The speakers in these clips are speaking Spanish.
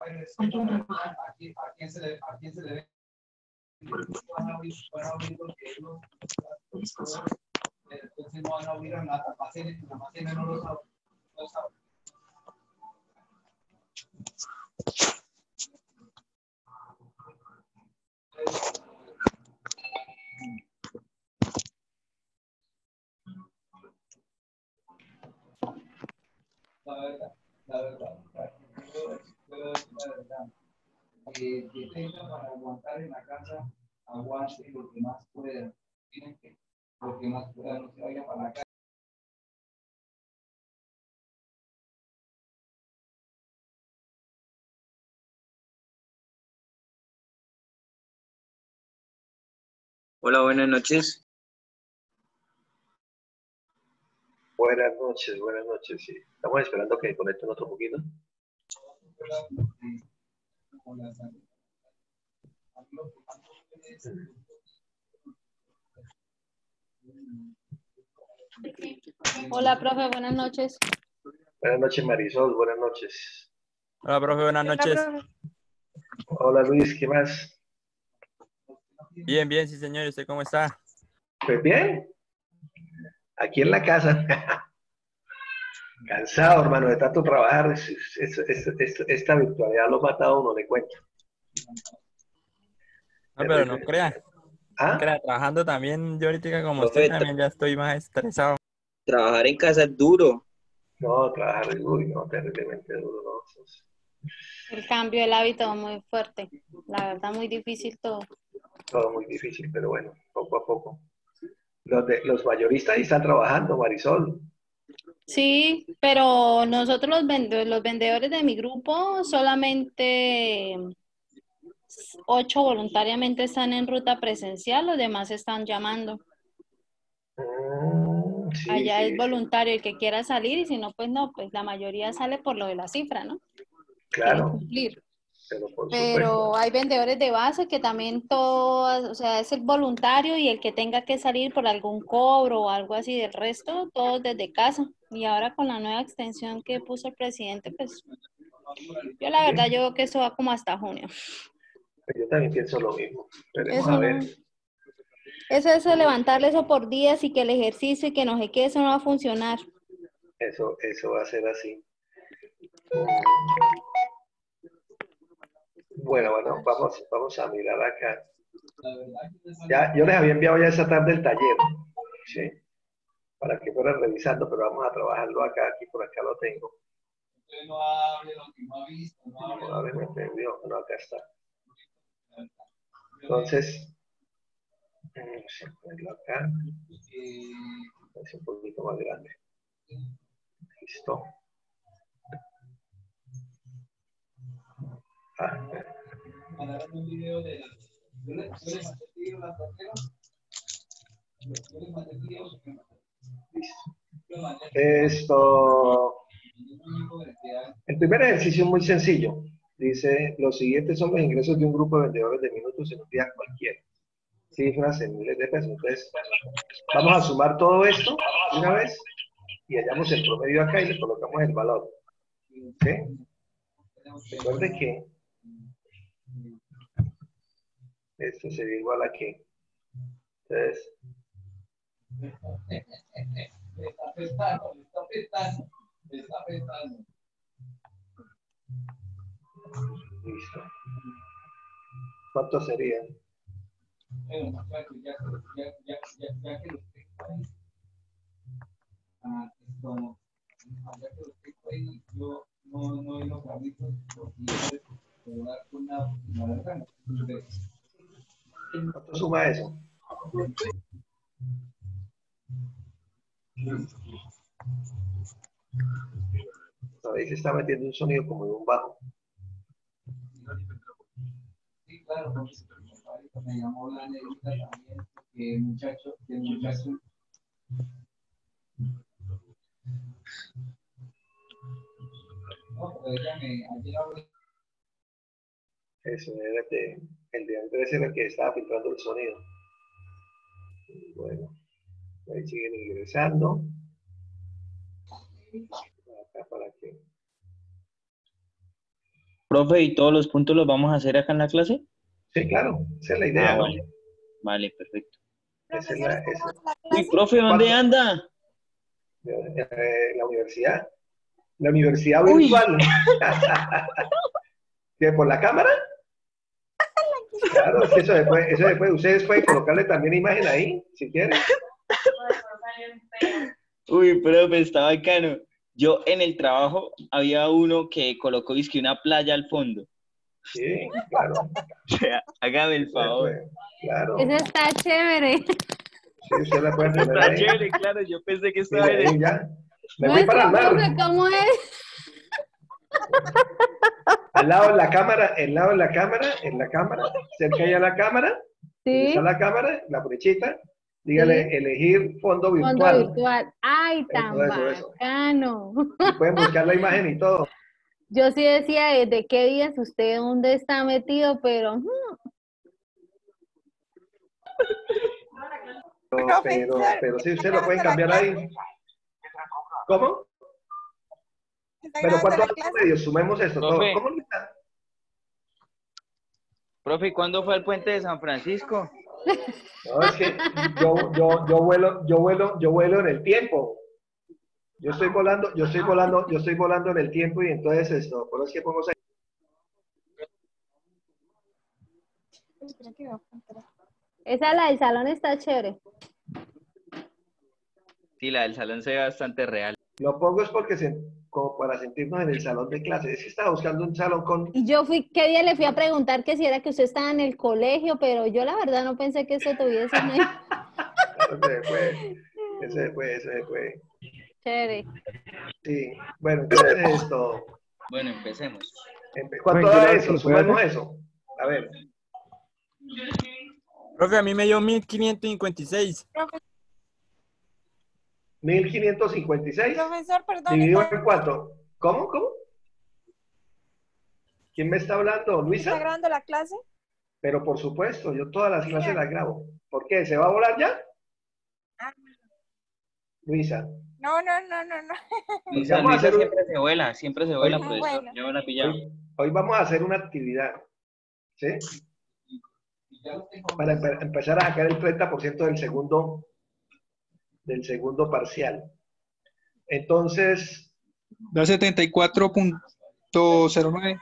¿A quién, se le, a se le? Van a oír, van a oír lo que entonces no van a oír a la almacén, la almacén no lo sabe. No lo sabe. La verdad, la verdad, puedo decir. Que, que tenga para aguantar en la casa, aguante lo que más pueda. Tienen que, lo que más pueda, no se vaya para la casa. Hola, buenas noches. Buenas noches, buenas noches, sí. Estamos esperando que conecten otro poquito. Hola, profe, buenas noches. Buenas noches, Marisol, buenas noches. Hola, profe, buenas noches. Hola, Luis, ¿qué más? Bien, bien, sí, señor. ¿Y usted cómo está? Pues bien, aquí en la casa. Cansado, hermano, de tanto trabajar. Es- es- es- es- esta virtualidad lo ha matado a uno, le cuento. No, pero no crea. ¿Ah? crea, trabajando también, yo ahorita como Profe, usted también ya estoy más estresado. Trabajar en casa es duro. No, trabajar es uy, no, terriblemente duro, no. El cambio del hábito muy fuerte. La verdad, muy difícil todo. todo muy difícil, pero bueno, poco a poco. Los, de, los mayoristas ahí están trabajando, Marisol. Sí, pero nosotros los, vende- los vendedores de mi grupo solamente ocho voluntariamente están en ruta presencial, los demás están llamando. Mm, sí, Allá sí, es voluntario el que quiera salir y si no, pues no, pues la mayoría sale por lo de la cifra, ¿no? Claro, cumplir. Pero por Pero supuesto. hay vendedores de base que también todo, o sea, es el voluntario y el que tenga que salir por algún cobro o algo así del resto, todos desde casa. Y ahora con la nueva extensión que puso el presidente, pues yo la verdad yo veo que eso va como hasta junio. Yo también pienso lo mismo. Eso a ver. Eso es levantarle eso por días y que el ejercicio y que no sé qué, eso no va a funcionar. Eso, eso va a ser así. Bueno, bueno, vamos, vamos a mirar acá. Ya, yo les había enviado ya esa tarde el taller, ¿sí? Para que fueran revisando, pero vamos a trabajarlo acá, aquí por acá lo tengo. Usted no hable lo que no ha visto, no lo que no, acá está. Entonces, vamos a ponerlo acá, eh, es un poquito más grande. Listo. Ah, mandaron un video de la. Yo le, yo le mandé el video a la tarjeta. Yo le mandé el video. listo. Yo le mandé Esto, el primer ejercicio es muy sencillo. Dice, los siguientes son los ingresos de un grupo de vendedores de minutos en un día cualquiera. Cifras en miles de pesos. Entonces, vamos a sumar todo esto una vez y hallamos el promedio acá y le colocamos el valor. ¿Sí? Recuerde que esto sería igual a que. Entonces, Le está está listo. ¿Cuánto sería? Bueno, ya, que los tengo ahí. Ah, ya que tengo ahí, yo no, he hábitos porque dar una, una. ¿Cuánto suma eso? Ahí se está metiendo un sonido como de un bajo. Sí, claro, me llamó la negrita también, que el muchacho, que el muchacho. No, pero ella me, ayer hablé, Eso era de, el de Andrés era el que estaba filtrando el sonido. Bueno, ahí siguen ingresando. Acá para que. Profe, ¿y todos los puntos los vamos a hacer acá en la clase? Sí, claro, esa es la idea. Ah, ¿no? vale. Vale, perfecto. Esa profe, ¿dónde anda? eh, la universidad. La universidad virtual. ¿Que por la cámara? Claro, es que eso después, eso después, ustedes pueden colocarle también imagen ahí, si quieren. Uy, profe, está bacano. Yo en el trabajo había uno que colocó que una playa al fondo. Sí, claro. O sea, hágame el favor. Claro. Ese está chévere. Sí, usted la puede poner Está ahí. chévere, claro, yo pensé que estaba en ahí el... ya. Me voy para el mar. ¿Cómo es? Al lado de la cámara, al lado de la cámara, en la cámara, cerca ya la cámara, Sí. está la cámara, la flechita, dígale Sí. elegir fondo Fondo virtual. virtual. Ay, tan Eso, eso, eso. bacano. Pueden buscar la imagen y todo. Yo sí decía, ¿desde qué días usted dónde está metido? Pero Pero, pero, pero sí, usted lo ¿está pueden cambiar ahí. ¿Cómo? ¿Está Pero ¿cuánto la clase? medio? Sumemos esto todo. Profe. ¿Cómo está? Profe, ¿cuándo fue el puente de San Francisco? No, es que yo, yo, yo vuelo, yo vuelo, yo vuelo en el tiempo. Yo estoy volando, yo estoy volando, yo estoy volando en el tiempo y entonces esto, por eso es que pongo esa la del salón está chévere. Sí, la del salón se ve bastante real. Lo pongo es porque se, como para sentirnos en el salón de clases. Es que estaba buscando un salón con. Y yo fui, ¿qué día le fui a preguntar que si era que usted estaba en el colegio? Pero yo la verdad no pensé que eso tuviese una- Ese fue, ese fue, ese fue. chévere. Sí. Bueno, entonces esto. Bueno, empecemos. empe- ¿Cuánto da ¿qué eso? Sumemos eso. A ver. Profe, a mí me dio 1556. 1556 Profesor, perdón. dividido ¿está, en cuatro. ¿Cómo? ¿Cómo? ¿Quién me está hablando? está ¿Luisa? grabando la clase? Pero por supuesto, yo todas las clases las grabo. ¿Por qué? ¿Se va a volar ya? Ah. Luisa. No, no, no, no, no. Luisa, Vamos a Luisa hacer un- siempre se vuela, siempre se vuela, Ah, profesor. bueno. Ya van a pillar. Hoy, hoy vamos a hacer una actividad. ¿Sí? Para empe- empezar a sacar el 30% del segundo, del segundo parcial. Entonces, Da 74.09.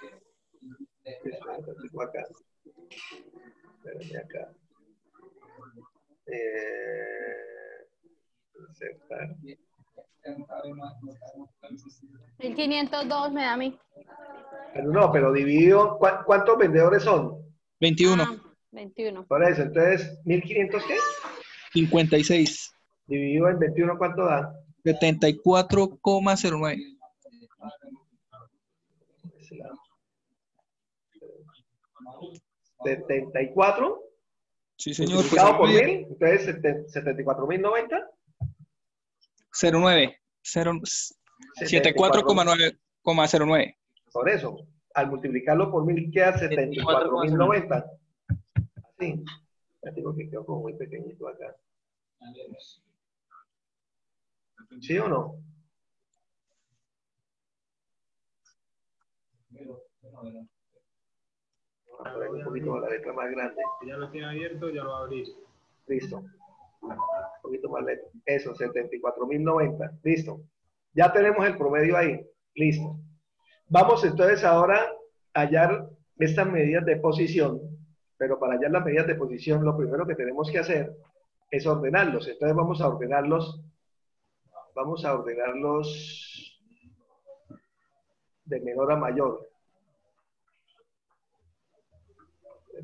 espérate, tengo acá. Espérame acá. Eh, insertar. 1502 me da a mí. Pero no, pero dividido, ¿cuá- ¿cuántos vendedores son? 21. Ah, 21. Por eso, entonces, ¿1500 qué? 56. Dividido en 21, ¿cuánto da? 74,09. Ese lado. 74 Sí, señor. Pues, multiplicado por nueve, mil, entonces sete- 74.090. 09. Cero- 74,9,09. Por eso, al multiplicarlo por mil queda 74.090. Así. Ya digo que quedó como muy pequeñito acá. ¿Sí o no? Un poquito la letra más grande. Ya lo tiene abierto, ya lo va a abrir. Listo. Un poquito más lento. Eso, 74.090. Listo. Ya tenemos el promedio ahí. Listo. Vamos entonces ahora a hallar estas medidas de posición. Pero para hallar las medidas de posición, lo primero que tenemos que hacer es ordenarlos. Entonces vamos a ordenarlos. Vamos a ordenarlos de menor a mayor.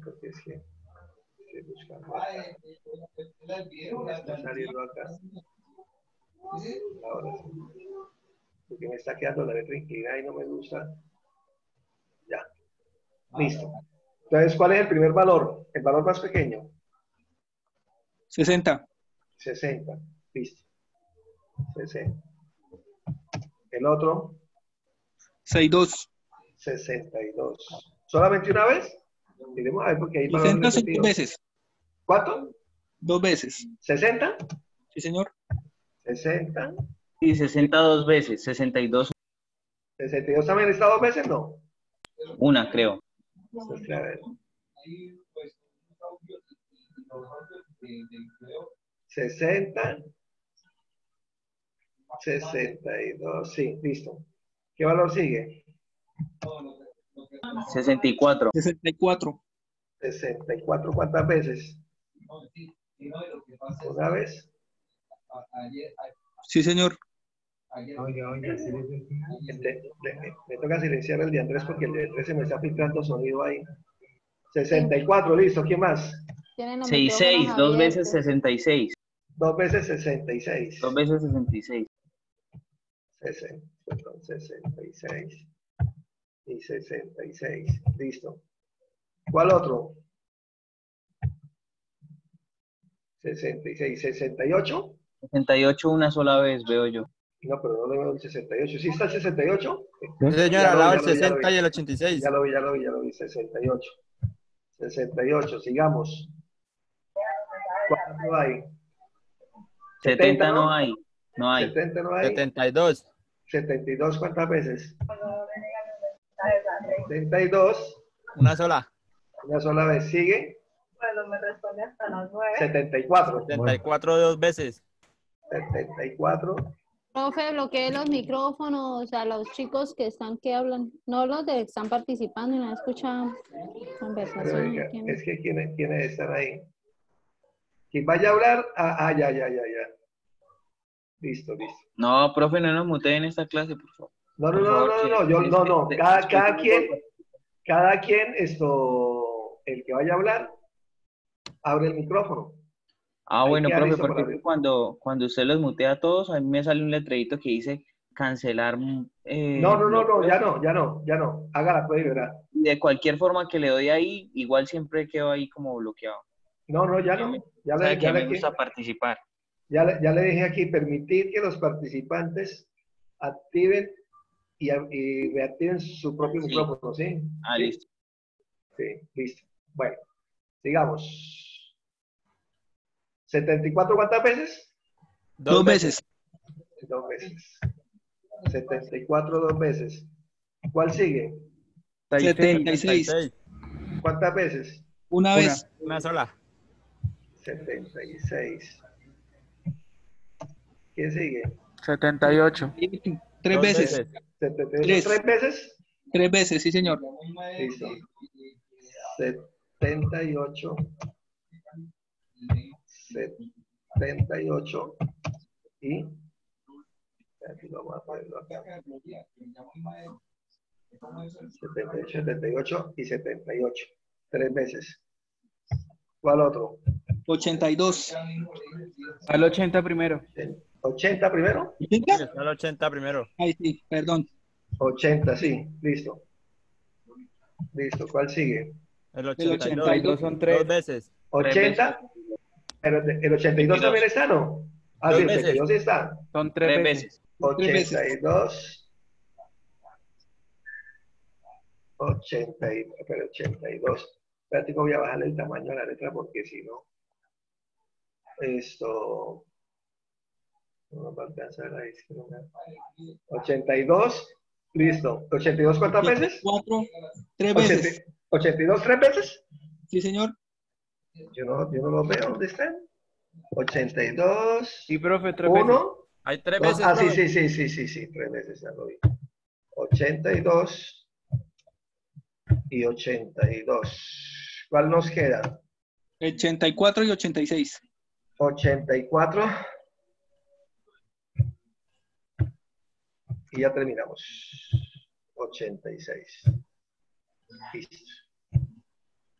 Porque es que- que buscamos acá. Está saliendo acá. Ahora sí. Porque me está quedando la letra inclinada y no me gusta. Ya. Listo. Entonces, ¿cuál es el primer valor? El valor más pequeño. 60. 60. Listo. CC. El otro. 62. 62. ¿Solamente una vez? Miremos a ver porque 60 dos veces. ¿Cuánto? Dos veces. ¿60? Sí, señor. 60. Y 60 dos veces, 62. 62 también está dos veces, ¿no? Una, creo. Pues, a ver. 60 62, sí, listo. ¿Qué valor sigue? 64. 64. 64, ¿cuántas veces? ¿Una vez? Sí, señor. ayer, Este, le- me toca silenciar el de Andrés porque el de Andrés se me está filtrando sonido ahí. 64, listo, ¿quién más? Tienen los 66, micrófonos dos veces abiertos. 66. Dos veces 66. Dos veces 66. 60, perdón, 66 y 66. Listo. ¿Cuál otro? 66, 68. 68 una sola vez, veo yo. No, pero no le veo el 68. ¿Sí está el 68? Sí, señor, Ya al lado vi, del ya lo vi, ya lo 60 vi. y el 86. Ya lo vi, ya lo vi, ya lo vi. 68. 68, sigamos. ¿Cuánto hay? 70 ¿no? no hay. No hay. 70 no hay. 72. 72, ¿cuántas veces? 72, Una sola. una sola vez. Sigue. Bueno, me responde hasta las nueve. 74. 74 dos veces. 74. Profe, bloquee los micrófonos a los chicos que están que hablan, no los que están participando y no escuchan conversación. Oiga, ¿quién? es que ¿quiénes, quiénes están ahí? Quien vaya a hablar, ah, ah, ya, ya, ya, ya. Listo, listo. No, profe, no nos muteen en esta clase, por favor. No, no, no, no, que- no, yo, que- no, no. que- Cada, que- cada quien, cada quien, esto, el que vaya a hablar, abre el micrófono. Ah, Ahí bueno, profe, porque cuando, cuando usted los mutea a todos, a mí me sale un letrerito que dice cancelar. mm, eh, No, no, no, no, ya no, ya no, ya no. Hágala, verá. Y de cualquier forma que le doy ahí, igual siempre quedo ahí como bloqueado. No, no, ya no. Ya le, que ya, me le, gusta participar. Ya, le, ya le dije aquí, permitir que los participantes activen y, y reactiven su propio Sí. micrófono, ¿sí? Ah, listo. Sí, listo. Bueno, sigamos. ¿74 cuántas veces? Dos veces. Dos veces. 74 dos veces. ¿Cuál sigue? 76. 76. ¿Cuántas veces? Una vez. Una sola. 76. ¿Qué sigue? 78. Tres veces. 78 Tres. tres veces. Tres veces, sí, señor. Listo. 78. 78. Y. Aquí vamos a ponerlo acá. 78, 78 y 78. Tres veces. ¿Cuál otro? 82. Al 80 primero. 80 primero. Está el 80 primero. Ay, sí, perdón. 80, sí. Listo. Listo. ¿Cuál sigue? El El 82. 82 son tres. Dos veces. 80. Pero el 82 también está, ¿no? Ah, Dos sí, el veces. 82 sí está. Son tres, Tres veces. veces. Tres veces. 82. 80 y, pero 82. Espérate que voy a bajarle el tamaño a la letra porque si no, esto no nos va a alcanzar ahí. si no me- 82, listo. ¿82 cuántas veces? Cuatro. Tres veces. 80 ¿82 tres veces? Sí, señor. Yo no, yo no lo veo, ¿dónde están? 82, Sí, profe, tres veces. 1, Hay tres No, veces. ah, sí, sí, sí, sí, sí, sí, tres veces ya lo vi. 82 y 82. ¿Cuál nos queda? 84 y 86. 84. Y ya terminamos. 86. Listo.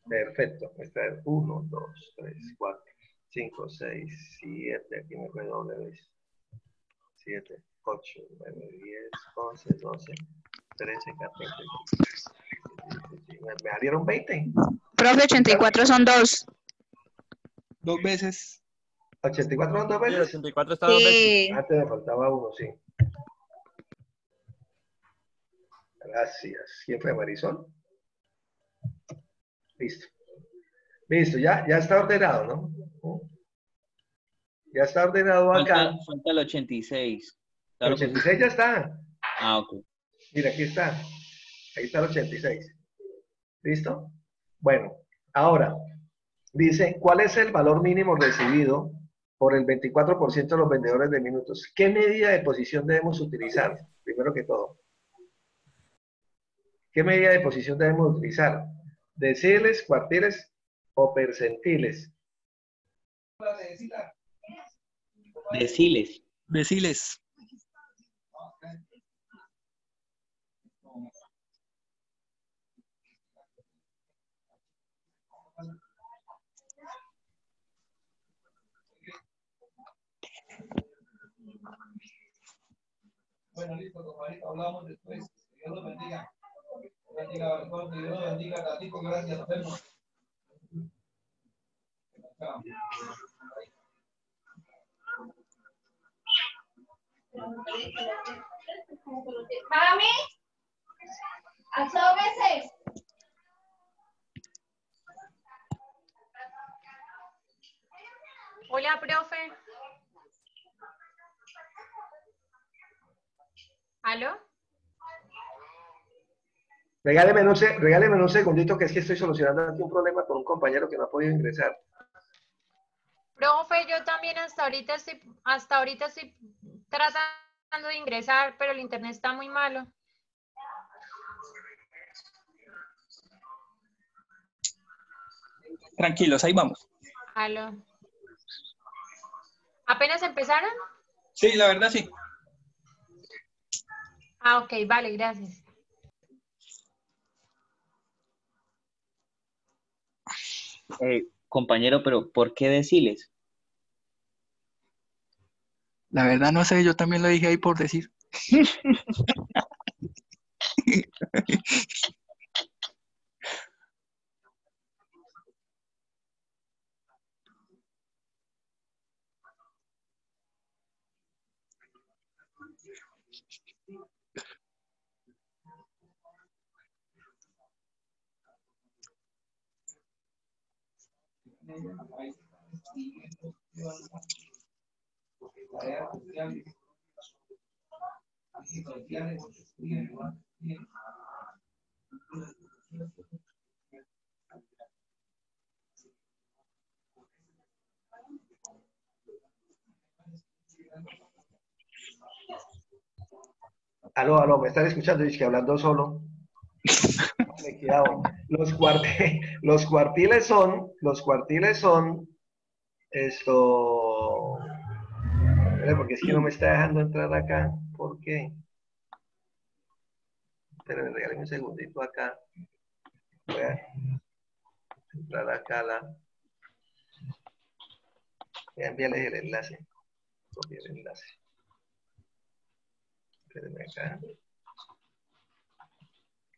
Perfecto. Está 1, 2, 3, 4, 5, 6, 7. Aquí me redoble. 7, 8, 9, 10, 11, 12, 13, 14. 15. Me salieron 20. Profe, 84 son dos. Dos veces. 84 dos Sí, el veces. 84 está dos veces. Sí. Antes me faltaba uno, sí. Gracias. ¿Quién fue Marisol? Listo. Listo, ya, ya está ordenado, ¿no? Ya está ordenado acá. Falta, falta el 86. El Claro que sí. 86 ya está. Ah, ok. Mira, aquí está. Ahí está el 86. ¿Listo? Bueno, ahora, dice, ¿cuál es el valor mínimo recibido por el 24% de los vendedores de minutos? ¿Qué medida de posición debemos utilizar? Primero que todo. ¿Qué medida de posición debemos utilizar? ¿Deciles, cuartiles o percentiles? Deciles. Deciles. Bueno, listo, compañero, hablamos después. Que Dios los bendiga. Bendiga, Dios bendiga, Tatico, gracias, nos vemos. Hola, profe. ¿Aló? Regáleme un, se- regáleme un segundito que es que estoy solucionando aquí un problema con un compañero que no ha podido ingresar. Profe, yo también hasta ahorita estoy, hasta ahorita estoy tratando de ingresar, pero el internet está muy malo. Tranquilos, ahí vamos. ¿Aló? ¿Apenas empezaron? Sí, la verdad sí. Ah, ok, vale, gracias. Eh, compañero, pero ¿por qué deciles? La verdad no sé, yo también lo dije ahí por decir. Aló, aló, ¿me están escuchando? Dice que hablando solo. Me. Los, cuarti- los cuartiles son, los cuartiles son, esto, porque es que no me está dejando entrar acá. ¿Por qué? Pero regáleme un segundito acá. Voy a entrar acá la... Voy a enviarles el enlace. Copiar el enlace. Espérenme acá.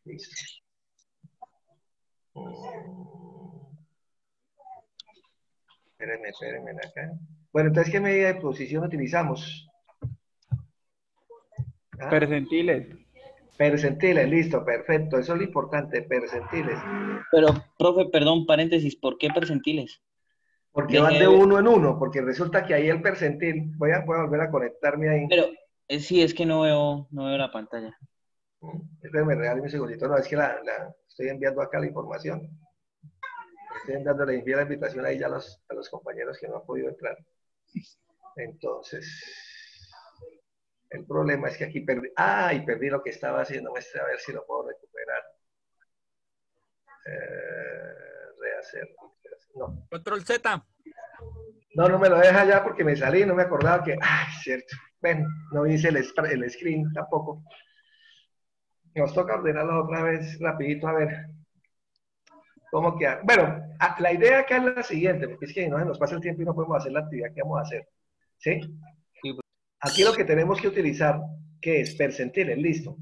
Listo. Espérenme, espérenme acá. Bueno, entonces, ¿qué medida de posición utilizamos? ¿Ah? Percentiles. Percentiles, listo, perfecto. Eso es lo importante, percentiles. Pero, profe, perdón, paréntesis, ¿por qué percentiles? Porque van de ver. uno en uno, porque resulta que ahí el percentil, voy a, voy a volver a conectarme ahí. Pero, eh, sí, es que no veo, no veo la pantalla. Espérenme, regálame un segundito. No, es que la, la- estoy enviando acá la información. Estoy enviando, la invitación ahí ya a los, a los compañeros que no han podido entrar. Entonces, el problema es que aquí perdí. ¡Ah! Y perdí lo que estaba haciendo. A ver si lo puedo recuperar. Eh, rehacer. No. Control Z. No, no me lo deja ya porque me salí, no me acordaba que, ay, cierto. Bueno, no hice el, el screen tampoco. Nos toca ordenarlo otra vez rapidito, a ver. ¿Cómo queda? Bueno, a- la idea acá es la siguiente, porque es que no se nos pasa el tiempo y no podemos hacer la actividad que vamos a hacer. ¿Sí? Aquí lo que tenemos que utilizar, ¿qué es? Percentiles, listo.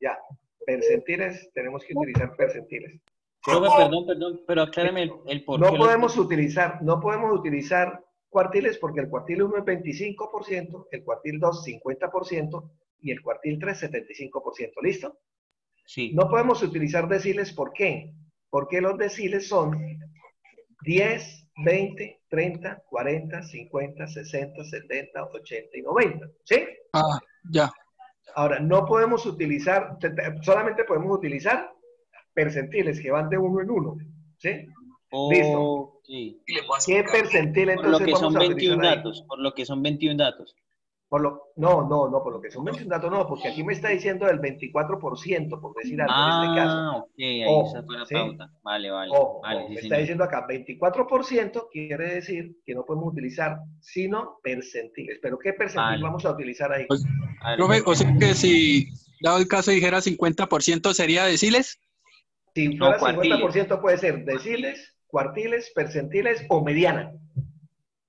Ya. Percentiles, tenemos que utilizar percentiles. Perdón, perdón, pero aclárame el, el por No podemos utilizar, no podemos utilizar cuartiles porque el cuartil 1 es 25%, el cuartil 2 50% y el cuartil 3 75%. ¿Listo? Sí. No podemos utilizar deciles, ¿por qué? Porque los deciles son 10, 20, 30, 40, 50, 60, 70, 80 y 90. ¿Sí? Ah, ya. Ahora, no podemos utilizar, solamente podemos utilizar percentiles que van de uno en uno. ¿Sí? Listo. Ok. ¿Qué percentil Por lo entonces que son vamos a 21 utilizar ahí? datos, por lo que son 21 datos. Por lo, no, no, no, por lo que son 21 datos, no, porque aquí me está diciendo del 24%, por decir algo en este caso. Ah, ok, ahí Ojo, esa fue la ¿sí? pauta. Vale, vale. Ojo, vale, ojo, sí, me está señor. diciendo acá 24% quiere decir que no podemos utilizar sino percentiles. ¿Pero qué percentil Vale. vamos a utilizar ahí? Vale, Profe, o sea que si dado el caso dijera 50% sería deciles. Si No, fuera cuartiles. 50% puede ser deciles, cuartiles, percentiles o mediana.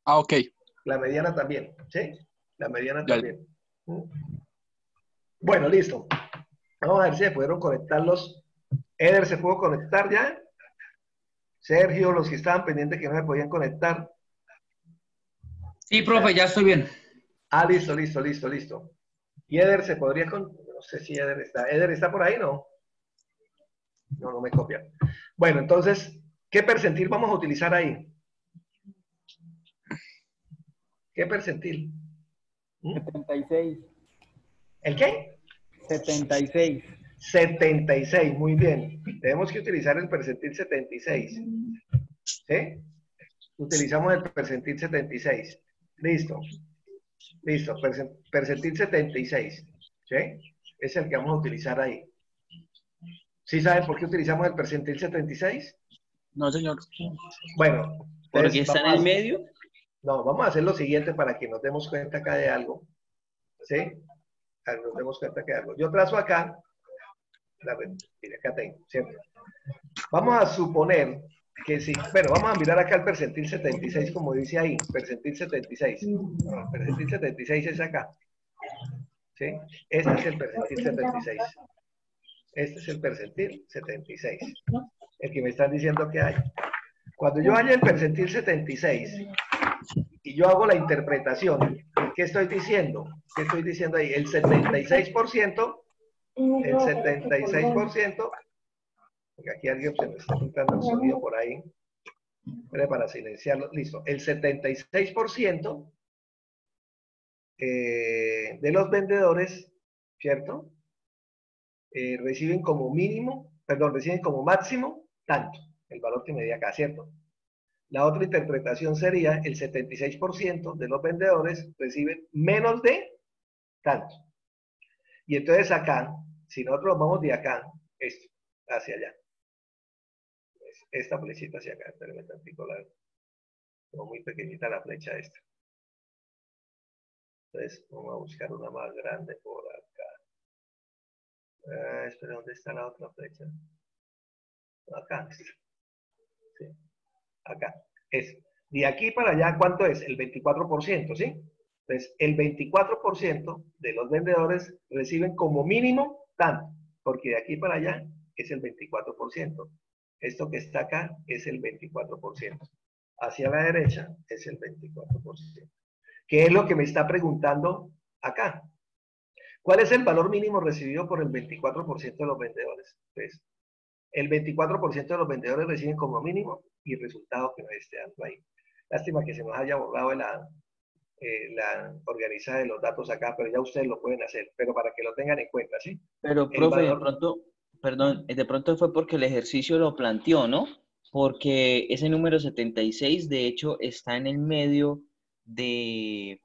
Ah, ok. La mediana también, ¿sí? La mediana Ya. también. Bueno, listo. Vamos a ver si se pudieron conectar los... Eder, ¿se pudo conectar ya? Sergio, los que estaban pendientes que no se podían conectar. Sí, profe, ya estoy bien. Ah, listo, listo, listo, listo. ¿Y Eder se podría con... No sé si Eder está. ¿Eder está por ahí, no? No, no me copia. Bueno, entonces, ¿qué percentil vamos a utilizar ahí? ¿Qué percentil? ¿Mm? 76. ¿El qué? 76. 76, muy bien. Tenemos que utilizar el percentil 76. ¿Sí? Utilizamos el percentil 76. Listo. Listo, percen- percentil 76. ¿Sí? Es el que vamos a utilizar ahí. ¿Sí saben por qué utilizamos el percentil 76? No, señor. Bueno. Porque está en el medio. No, vamos a hacer lo siguiente para que nos demos cuenta acá de algo. ¿Sí? Para que nos demos cuenta que algo. Yo trazo acá. La, mire, acá tengo. Vamos a suponer que si, bueno, vamos a mirar acá el percentil 76, como dice ahí, percentil 76. No, percentil 76 es acá. ¿Sí? Este es el percentil 76. Este es el percentil 76. El que me están diciendo que hay. Cuando yo haya el percentil 76 y yo hago la interpretación, ¿qué estoy diciendo? ¿Qué estoy diciendo ahí? El 76%, el 76%, porque aquí alguien se me está entrando el sonido por ahí, para silenciarlo, listo. El 76% eh, de los vendedores, ¿cierto? Eh, reciben como mínimo, perdón, reciben como máximo tanto, el valor que me di acá, ¿cierto? La otra interpretación sería el 76% de los vendedores reciben menos de tanto. Y entonces acá, si nosotros vamos de acá, esto, hacia allá. Es Esta flechita hacia acá, espérenme tantito, la como muy pequeñita la flecha esta. Entonces, vamos a buscar una más grande por acá. Ah, espera, ¿dónde está la otra flecha? Acá. Sí. Acá. Es. De aquí para allá, ¿cuánto es? El 24%, ¿sí? Entonces, el 24% de los vendedores reciben como mínimo tanto, porque de aquí para allá es el 24%. Esto que está acá es el 24%. Hacia la derecha es el 24%. ¿Qué es lo que me está preguntando acá? ¿Cuál es el valor mínimo recibido por el 24% de los vendedores? Pues, el 24% de los vendedores reciben como mínimo y el resultado que me esté dando ahí. Lástima que se nos haya borrado la, eh, la organizada de los datos acá, pero ya ustedes lo pueden hacer, pero para que lo tengan en cuenta, ¿sí? Pero, profe, de valor- pronto, perdón, de pronto fue porque el ejercicio lo planteó, ¿no? Porque ese número 76, de hecho, está en el medio de,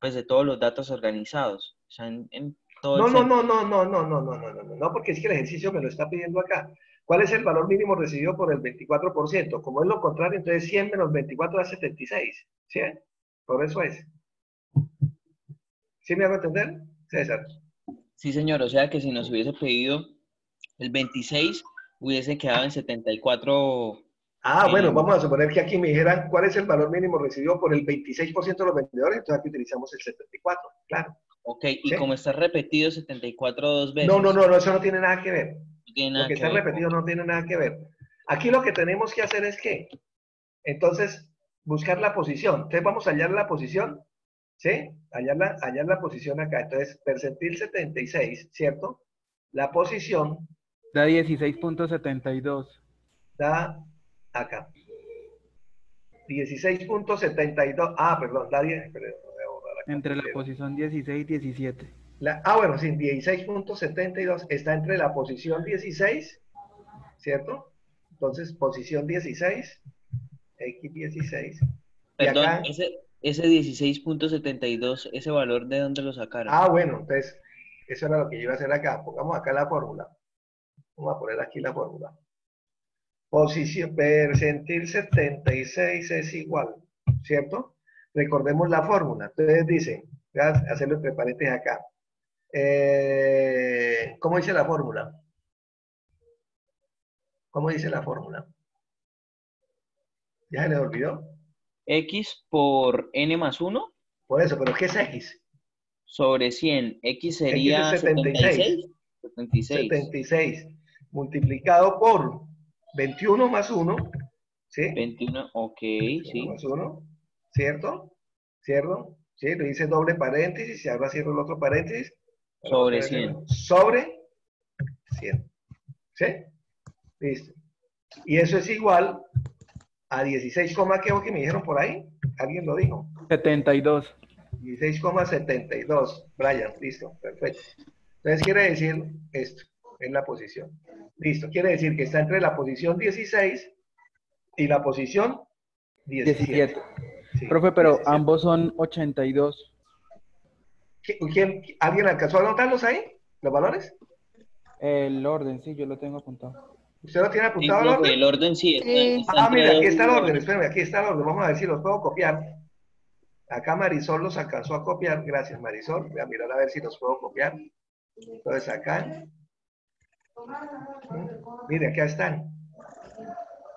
pues, de todos los datos organizados. O sea, en, en todo No, no, no, no, no, no, no, no, no, no, no, no, porque es que el ejercicio me lo está pidiendo acá. ¿Cuál es el valor mínimo recibido por el 24%? Como es lo contrario, entonces 100 menos 24 da 76. ¿Sí? Por eso es. ¿Sí me hago entender? César. Sí, señor, o sea que si nos hubiese pedido el 26, hubiese quedado en 74. Ah, el- bueno, vamos a suponer que aquí me dijeran cuál es el valor mínimo recibido por el 26% de los vendedores, entonces aquí utilizamos el 74, claro. Ok, y como está repetido 74 dos veces. No, no, no, no, eso no tiene nada que ver. Tiene Lo que que está ver. repetido no tiene nada que ver. Aquí lo que tenemos que hacer es que, entonces, buscar la posición. Entonces vamos a hallar la posición, ¿sí? Hallar la, hallar la posición acá. Entonces, percentil 76, ¿cierto? La posición Da 16.72. da acá. 16.72. Ah, perdón, da 10. perdón, Entre la posición 16 y 17. La, ah, bueno, sí, 16.72 está entre la posición 16, ¿cierto? Entonces, posición 16, X16. Y Perdón, acá, ese, ese 16.72, ¿ese valor de dónde lo sacaron? ah, bueno, entonces, eso era lo que yo iba a hacer acá. Pongamos acá la fórmula. Vamos a poner aquí la fórmula. Posición, percentil 76 es igual, ¿cierto? Recordemos la fórmula. Entonces dice, voy a hacerlo entre paréntesis acá. Eh, ¿Cómo dice la fórmula? ¿Cómo dice la fórmula? ¿Ya se le olvidó? X por N más 1 Por eso, pero ¿qué es X? sobre 100. X sería X es 76. 76. 76. 76 multiplicado por 21 más 1, ¿sí? 21, ok, 21 sí. más 1, ¿cierto? ¿Cierto? Sí, le dice doble paréntesis y ahora cierro el otro paréntesis. Sobre 100. Sobre 100. ¿Sí? Listo. Y eso es igual a 16, ¿qué que me dijeron por ahí? ¿Alguien lo dijo? 72. 16,72. Brian, listo, perfecto. Entonces quiere decir esto, es la posición. Listo, quiere decir que está entre la posición 16 y la posición 17. 17. Sí, Profe, pero 17. ambos son 82. ¿Qui- quién- ¿Alguien alcanzó a anotarlos ahí? ¿Los valores? El orden, sí, yo lo tengo apuntado. ¿Usted lo tiene apuntado el orden? el orden sí está, Sí. está Ah, mira, aquí está el orden, espérame, aquí está el orden. Vamos a ver si los puedo copiar. Acá Marisol los alcanzó a copiar. Gracias, Marisol. Voy a mirar a ver si los puedo copiar. Entonces acá. Mire, acá están.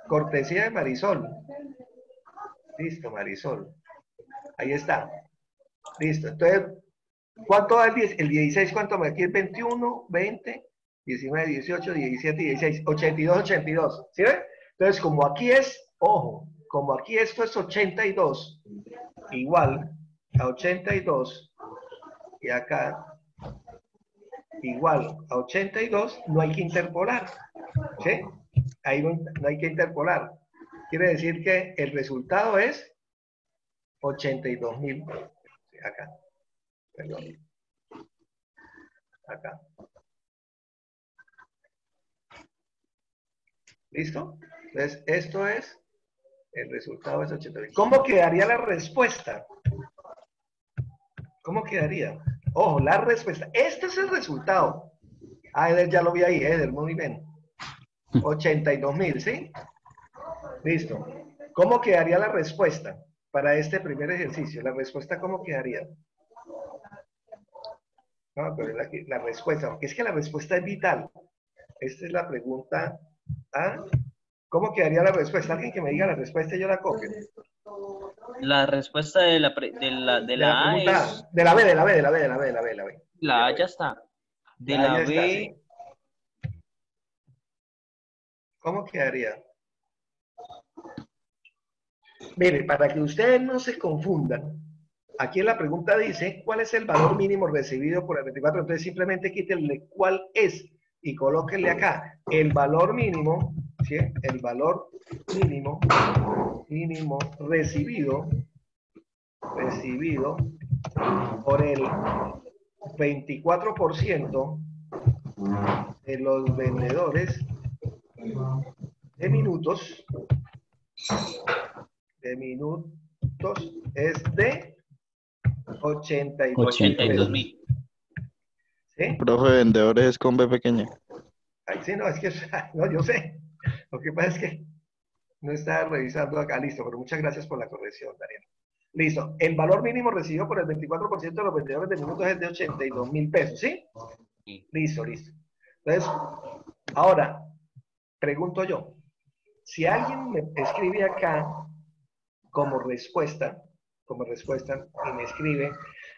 Cortesía de Marisol. Listo, Marisol. Ahí está. Listo. Entonces, ¿cuánto da el 10? El 16, ¿cuánto me aquí? Es 21, 20, 19, 18, 17, 16, 82, 82. ¿Sí ve? Entonces, como aquí es, ojo, como aquí esto es 82, igual a 82, y acá igual a 82, no hay que interpolar. ¿Sí? Ahí no, no hay que interpolar. Quiere decir que el resultado es 82 mil. Acá. Acá. ¿Listo? Entonces, esto es el resultado es 80 mil. ¿Cómo quedaría la respuesta? ¿Cómo quedaría? Ojo, la respuesta. Este es el resultado. Ah, Eder, ya lo vi ahí, Eder, muy bien. 82 mil, ¿sí? Listo. ¿Cómo quedaría la respuesta para este primer ejercicio? La respuesta, ¿cómo quedaría? No, pero la, la respuesta, porque es que la respuesta es vital. Esta es la pregunta A. ¿Cómo quedaría la respuesta? Alguien que me diga la respuesta y yo la copio. La respuesta de la, pre- de la, de la A pregunta es... A. De la B, de la B, de la B, de la B, de la B, de la B. La A ya está. De Ah, la ya está, B, sí. ¿Cómo quedaría? Mire, para que ustedes no se confundan, aquí en la pregunta dice, ¿cuál es el valor mínimo recibido por el 24? Entonces simplemente quítenle cuál es y colóquenle acá el valor mínimo, ¿sí? El valor mínimo, mínimo recibido, recibido por el 24% de los vendedores de minutos de minutos es de 82 82 mil. ¿Sí? Profe, vendedores es con B pequeña. Ay, sí, no, es que, no, yo sé. Lo que pasa es que no está revisando acá, listo, pero muchas gracias por la corrección, Daniel. Listo, el valor mínimo recibido por el 24% de los vendedores de minutos es de 82 mil pesos, ¿sí? Listo, listo. Entonces, ahora, pregunto yo, si alguien me escribe acá como respuesta, como respuesta, y me escribe,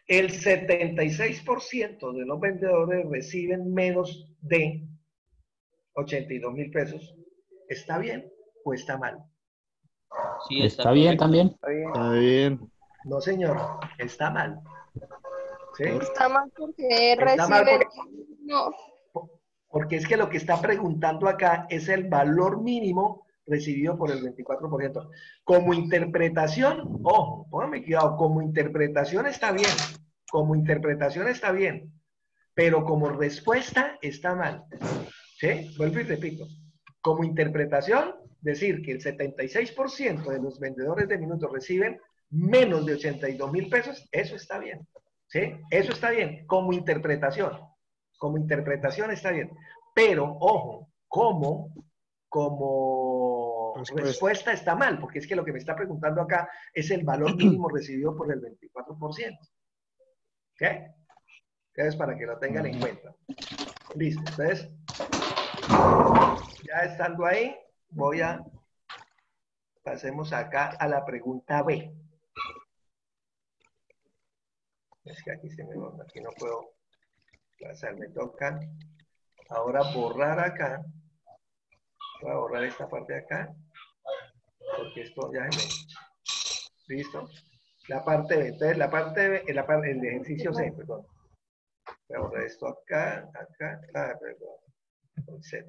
el 76% de los vendedores reciben menos de 82 mil pesos, ¿está bien o está mal? Sí, Está bien también. Está bien. No, señor, está mal. ¿Sí? Está mal porque Está mal recibe. porque- No. Porque es que lo que está preguntando acá es el valor mínimo recibido por el 24%. Como interpretación, ojo, póngame cuidado, como interpretación está bien. Como interpretación está bien. pero como respuesta está mal. ¿Sí? Vuelvo y repito. Como interpretación, decir que el 76% de los vendedores de minutos reciben menos de 82 mil pesos, eso está bien. ¿Sí? Eso está bien, como interpretación. Como interpretación está bien. Pero, ojo, como, como Respuesta. respuesta. está mal, porque es que lo que me está preguntando acá es el valor mínimo recibido por el 24%. ¿Ok? Entonces, para que lo tengan en cuenta. Listo. Entonces, ya estando ahí, voy a... Pasemos acá a la pregunta B. Es que aquí se me va, aquí no puedo pasar, me toca ahora borrar acá. Voy a borrar esta parte de acá, porque esto ya se me... ¿Listo? La parte B, entonces la parte B, el ejercicio C, perdón. Voy a borrar esto acá, acá, ah, perdón, con Z.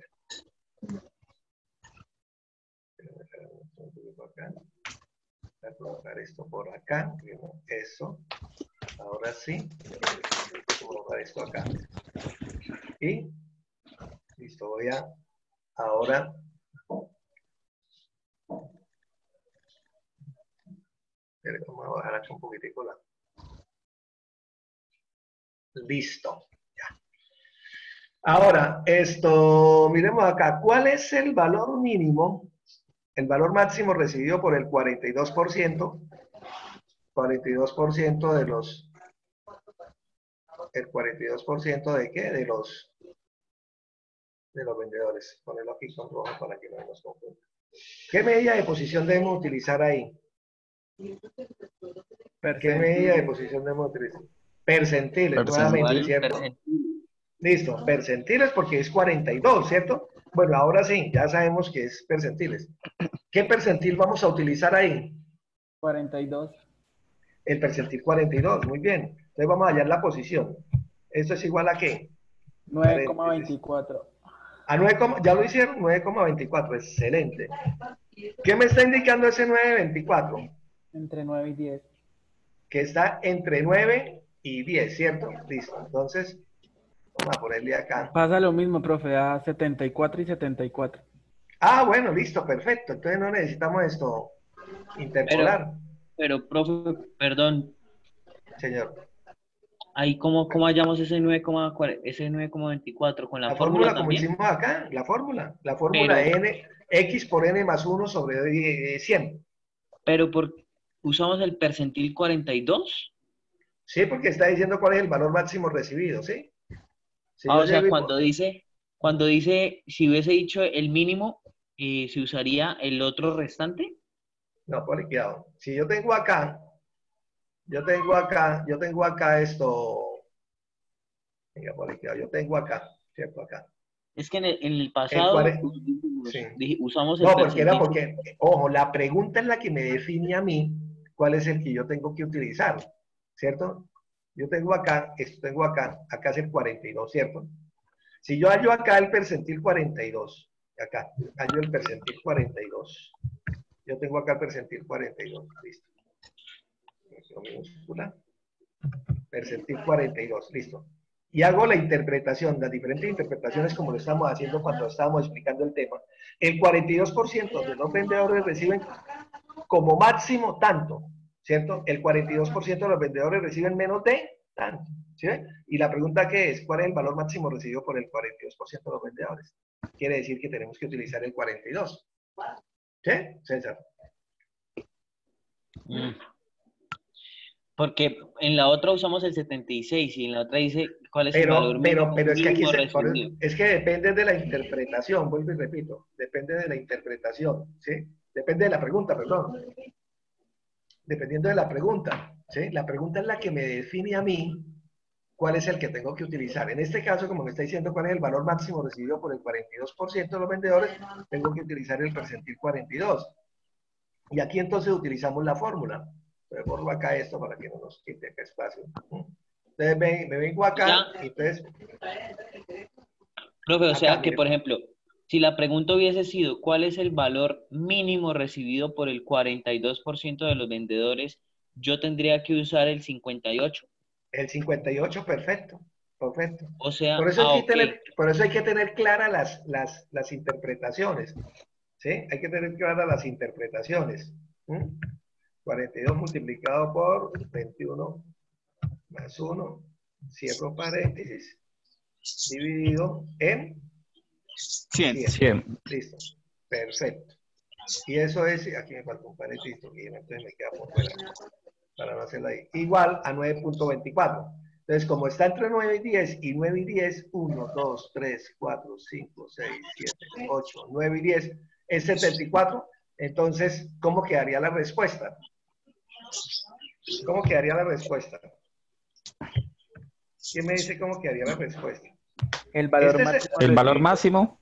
Acá. Voy a colocar esto por acá, eso. Ahora sí, voy a colocar esto acá. Y listo, voy a ahora Vamos a bajar acá un poquitico la. Listo. Ahora, esto, miremos acá. ¿Cuál es el valor mínimo? El valor máximo recibido por el 42%. 42% de los. El 42% de qué? De los. De los vendedores. Ponerlo aquí con rojo para que no nos confunda. ¿Qué medida de posición debemos utilizar ahí? ¿Qué medida de posición debemos utilizar? Percentiles, Percentual, nuevamente, ¿cierto? Listo, percentiles porque es 42, ¿cierto? Bueno, ahora sí, ya sabemos que es percentiles. ¿Qué percentil vamos a utilizar ahí? 42. El percentil 42, muy bien. Entonces vamos a hallar la posición. ¿Esto es igual a qué? 9,24. A 9, coma- ya lo hicieron, 9,24, excelente. ¿Qué me está indicando ese 9,24? Entre 9 y 10. Que está entre 9 y 10, ¿cierto? Listo, entonces vamos a ponerle acá. Pasa lo mismo, profe, a 74 y 74. Ah, bueno, listo, perfecto. Entonces no necesitamos esto interpolar, Pero, profe, perdón, señor. Ahí cómo, cómo hallamos ese 9,4 ese 9,24 con la, La fórmula, fórmula como hicimos acá, la fórmula. La fórmula Pero- n, x por n más 1 sobre eh, 100. Pero por, usamos el percentil 42. Sí, porque está diciendo cuál es el valor máximo recibido, ¿sí? Si Ah, o sea, cuando dice, cuando dice, si hubiese dicho el mínimo, eh, ¿se usaría el otro restante? No, ponle cuidado. Si yo tengo acá, yo tengo acá, yo tengo acá esto. Yo tengo acá, ¿cierto? Acá. Es que en el, en el pasado Sí. usamos el No, porque era porque, ojo, la pregunta es la que me define a mí cuál es el que yo tengo que utilizar, ¿cierto? Yo tengo acá, esto tengo acá, acá es el 42, ¿cierto? Si yo hallo acá el percentil 42, acá, hallo el percentil 42. Yo tengo acá el percentil 42, listo. Minúscula. Percentil 42, listo. Y hago la interpretación, las diferentes interpretaciones como lo estamos haciendo cuando estábamos explicando el tema. El 42% de los vendedores reciben como máximo tanto, ¿cierto? El 42% de los vendedores reciben menos de tanto, ¿sí? Y la pregunta que es, ¿cuál es el valor máximo recibido por el 42% de los vendedores? Quiere decir que tenemos que utilizar el 42. ¿Sí? César. Mm. Porque en la otra usamos el 76 y en la otra dice cuál es el valor pero, mínimo pero es que aquí se- por- es que depende de la interpretación, vuelvo y repito, depende de la interpretación, ¿sí? Depende de la pregunta, perdón. Dependiendo de la pregunta, ¿sí? La pregunta es la que me define a mí cuál es el que tengo que utilizar. En este caso, como me está diciendo cuál es el valor máximo recibido por el 42% de los vendedores, tengo que utilizar el percentil 42. Y aquí entonces utilizamos la fórmula. Borro acá esto para que no nos quite acá espacio. Entonces me, me vengo acá y entonces Profe, o sea Acá, que, por ejemplo, si la pregunta hubiese sido cuál es el valor mínimo recibido por el 42% de los vendedores, yo tendría que usar el 58. el 58, perfecto. Perfecto. O sea, Por eso, ah, hay que ok. tener, por eso hay que tener claras las, las, las interpretaciones. ¿Sí? Hay que tener claras las interpretaciones. ¿Mm? 42 multiplicado por 21 más 1, cierro paréntesis, dividido en 100. 100. Listo. Perfecto. Y eso es, aquí me falta un paréntesis, entonces me queda por fuera, para no hacerlo ahí. Igual a 9.24. Entonces, como está entre 9 y 10, y 9 y 10, 1, 2, 3, 4, 5, 6, 7, 8, 9 y 10, es 74. Entonces, ¿cómo quedaría la respuesta? ¿Cómo quedaría la respuesta? ¿Quién me dice cómo quedaría la respuesta? El valor Este el-. El valor máximo.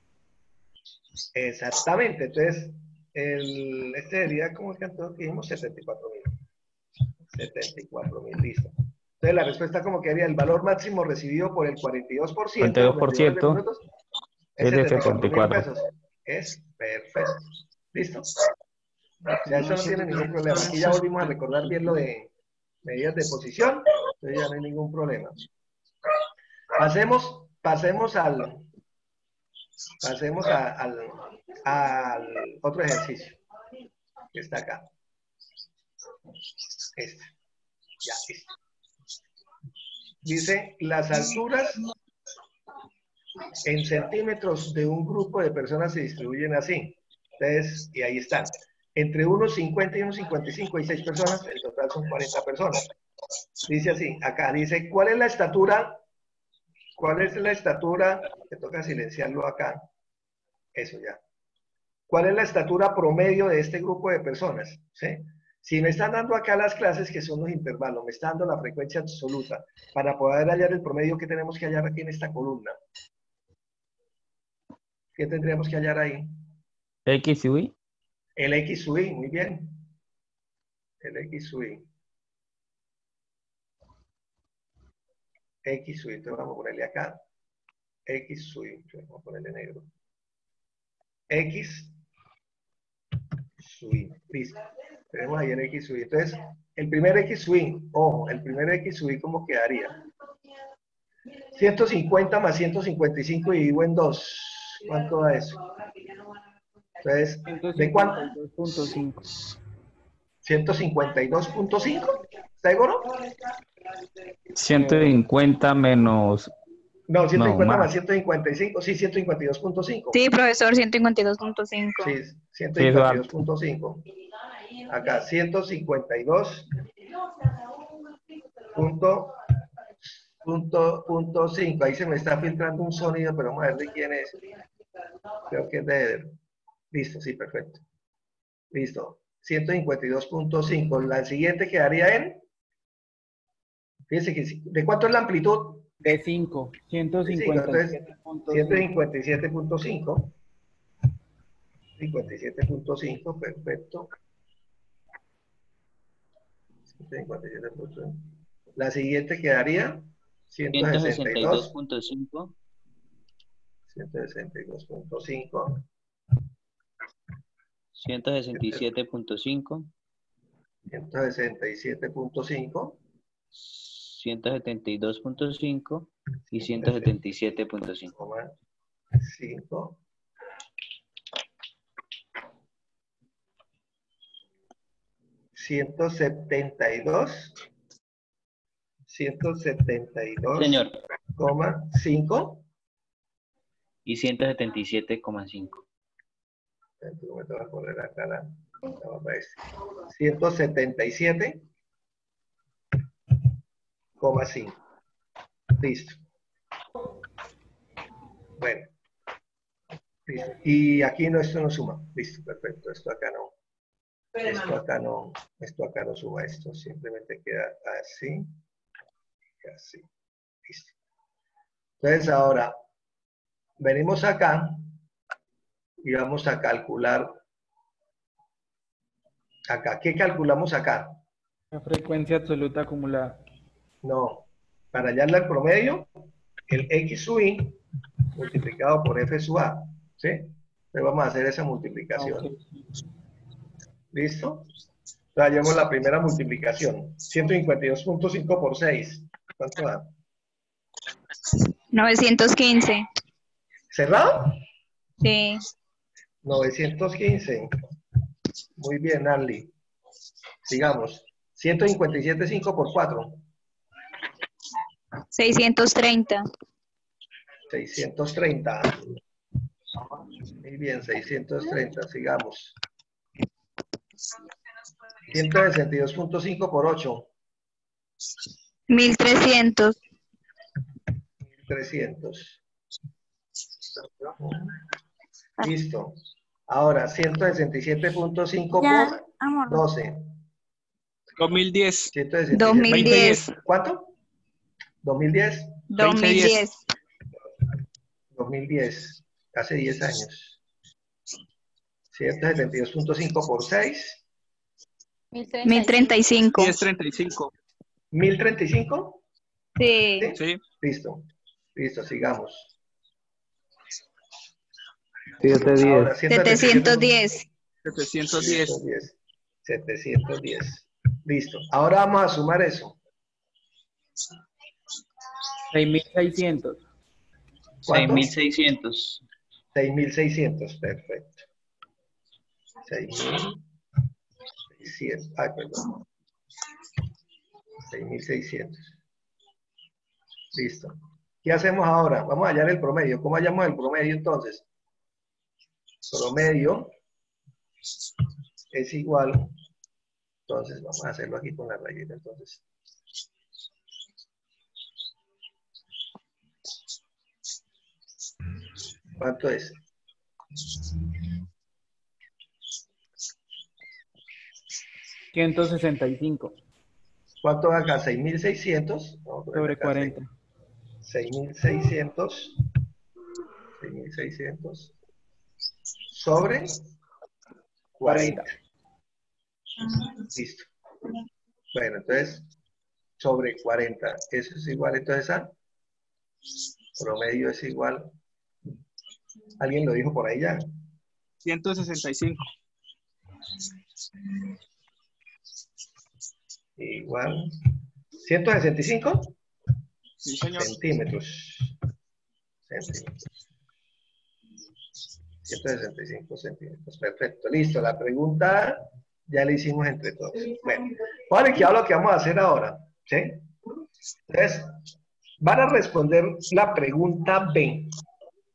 Exactamente. Entonces, el, este sería como el que dijimos, 74 mil. 74 mil, listo. Entonces, la respuesta como quedaría el valor máximo recibido por el 42%. de los 42% vendedores de minutos es de 74.000 74. pesos. Es perfecto. ¿Listo? Ya eso no tiene ningún problema. Aquí ya volvimos a recordar bien lo de medidas de posición, entonces ya no hay ningún problema. Pasemos, pasemos al, pasemos a- al, al otro ejercicio que está acá. Este. Ya, listo. Dice, las alturas en centímetros de un grupo de personas se distribuyen así. Entonces, y ahí están. Entre unos 50 y unos 55 hay 6 personas, en total son 40 personas. Dice así, acá dice, ¿cuál es la estatura? ¿Cuál es la estatura? Me toca silenciarlo acá. Eso ya. ¿Cuál es la estatura promedio de este grupo de personas? ¿Sí? Si me están dando acá las clases, que son los intervalos, me está dando la frecuencia absoluta, para poder hallar el promedio que tenemos que hallar aquí en esta columna. ¿Qué tendríamos que hallar ahí? X y Y. El X muy bien. El X sub. X entonces vamos a ponerle acá. X sub I, entonces vamos a ponerle negro. X listo. Tenemos ahí el X. Entonces, el primer X sub I, ojo, el primer X ¿cómo quedaría? 150 más 155 dividido en 2. ¿Cuánto da eso? Entonces, ¿de cuánto? 152.5. 152.5. ¿Seguro? 150 menos. No, 150 más. más 155. Sí, 152.5. Sí, profesor, 152.5. Sí, 152.5. Acá, 152. Punto, punto, punto 5. Ahí se me está filtrando un sonido, pero vamos a ver de quién es. Creo que es de Eder. Listo, sí, perfecto. Listo. 152.5. La siguiente quedaría en. Fíjense que, ¿de cuánto es la amplitud? De 5. Sí, entonces, 157.5. 57.5, perfecto. 157.5. La siguiente quedaría 162. 162.5. 162.5. 167.5. 167.5. 172.5 y 177.5. coma 5. Ciento setenta y dos. Ciento setenta y dos. Señor. Coma cinco. Y 177,5. Entonces, me tengo que poner acá la, la barra esta. 177. Coma 5. Listo. Bueno. Listo. Y aquí no, esto no suma. Listo, perfecto. Esto acá no. Esto acá no, esto acá no suma esto. Simplemente queda así. y Así. Listo. Entonces ahora, venimos acá y vamos a calcular acá. ¿Qué calculamos acá? La frecuencia absoluta acumulada. No, para hallarle el promedio, el X sub I multiplicado por F sub A. ¿Sí? Entonces vamos a hacer esa multiplicación. ¿Listo? Entonces hallamos la primera multiplicación. 152.5 por 6. ¿Cuánto da? 915. ¿Cerrado? Sí. 915. Muy bien, Arly. Sigamos. 157.5 por 4. 630. 630. Muy bien, 630. Sigamos. 162.5 por 8. 1300. 300. Listo. Ahora, 167.5 Ya, por amor. 12. 2010. 167. 2010. ¿Cuánto? 2010. 2010. 2010. Hace 10 años. 172.5 por 6. 1035. 1035. 1035. Sí. Sí. Listo. Listo, sigamos. 710. Ahora, 710. 710. 710. Listo. Ahora vamos a sumar eso. 6.600. ¿Cuánto? 6.600. 6.600. Perfecto. 6.600. Ay, perdón. 6.600. Listo. ¿Qué hacemos ahora? Vamos a hallar el promedio. ¿Cómo hallamos el promedio entonces? Promedio es igual. Entonces, vamos a hacerlo aquí con la rayita. Entonces, ¿cuánto es? Ciento sesenta y cinco ¿Cuánto va acá? 6.600. Vamos a poner sobre acá 40. 6.600. 6.600. Sobre 40. Listo. Bueno, entonces, sobre 40. Eso es igual entonces a promedio es igual. ¿Alguien lo dijo por ahí ya? 165. Igual. 165 Sí, señor. centímetros. Centímetros. 165 centímetros. Perfecto. Listo. La pregunta ya la hicimos entre todos. Bueno, vale, que lo que vamos a hacer ahora. ¿Sí? Entonces, van a responder la pregunta B.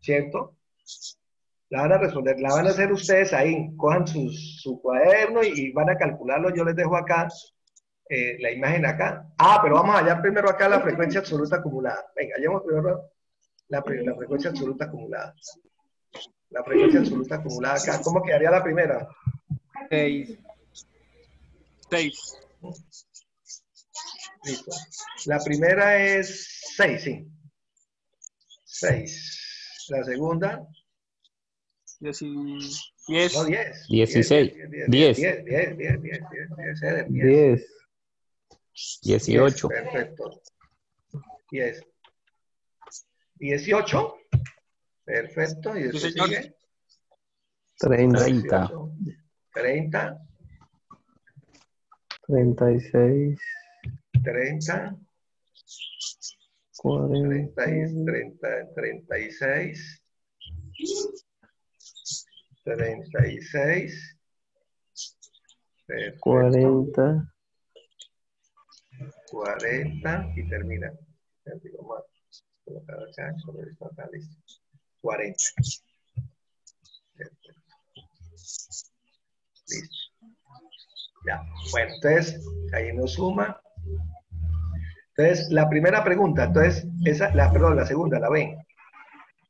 ¿Cierto? La van a responder, la van a hacer ustedes ahí. Cojan sus- su cuaderno y, y van a calcularlo. Yo les dejo acá eh, la imagen acá. Ah, pero vamos a hallar primero acá la frecuencia absoluta acumulada. Venga, hallemos primero la, la frecuencia absoluta acumulada. La frecuencia absoluta acumulada acá. ¿Cómo quedaría la primera? 6. 6. Listo. La primera es 6, sí. 6. La segunda, 10. no 10. 16. 10, 10, 10. 10, 10, 10, 10, 10, 10, 10. 10. 18. Perfecto. 10. 18. Perfecto. Y Sí, después señor. sigue 30. 30. 36. 30. 40. 30, 36. 36. Perfecto. 40. 40 y termina. Vamos a colocar acá, sobre esto acá, listo. 40. Perfecto. Listo. Ya. Bueno, entonces, ahí nos suma. Entonces, la primera pregunta, entonces, esa, la, perdón, la segunda, la ven.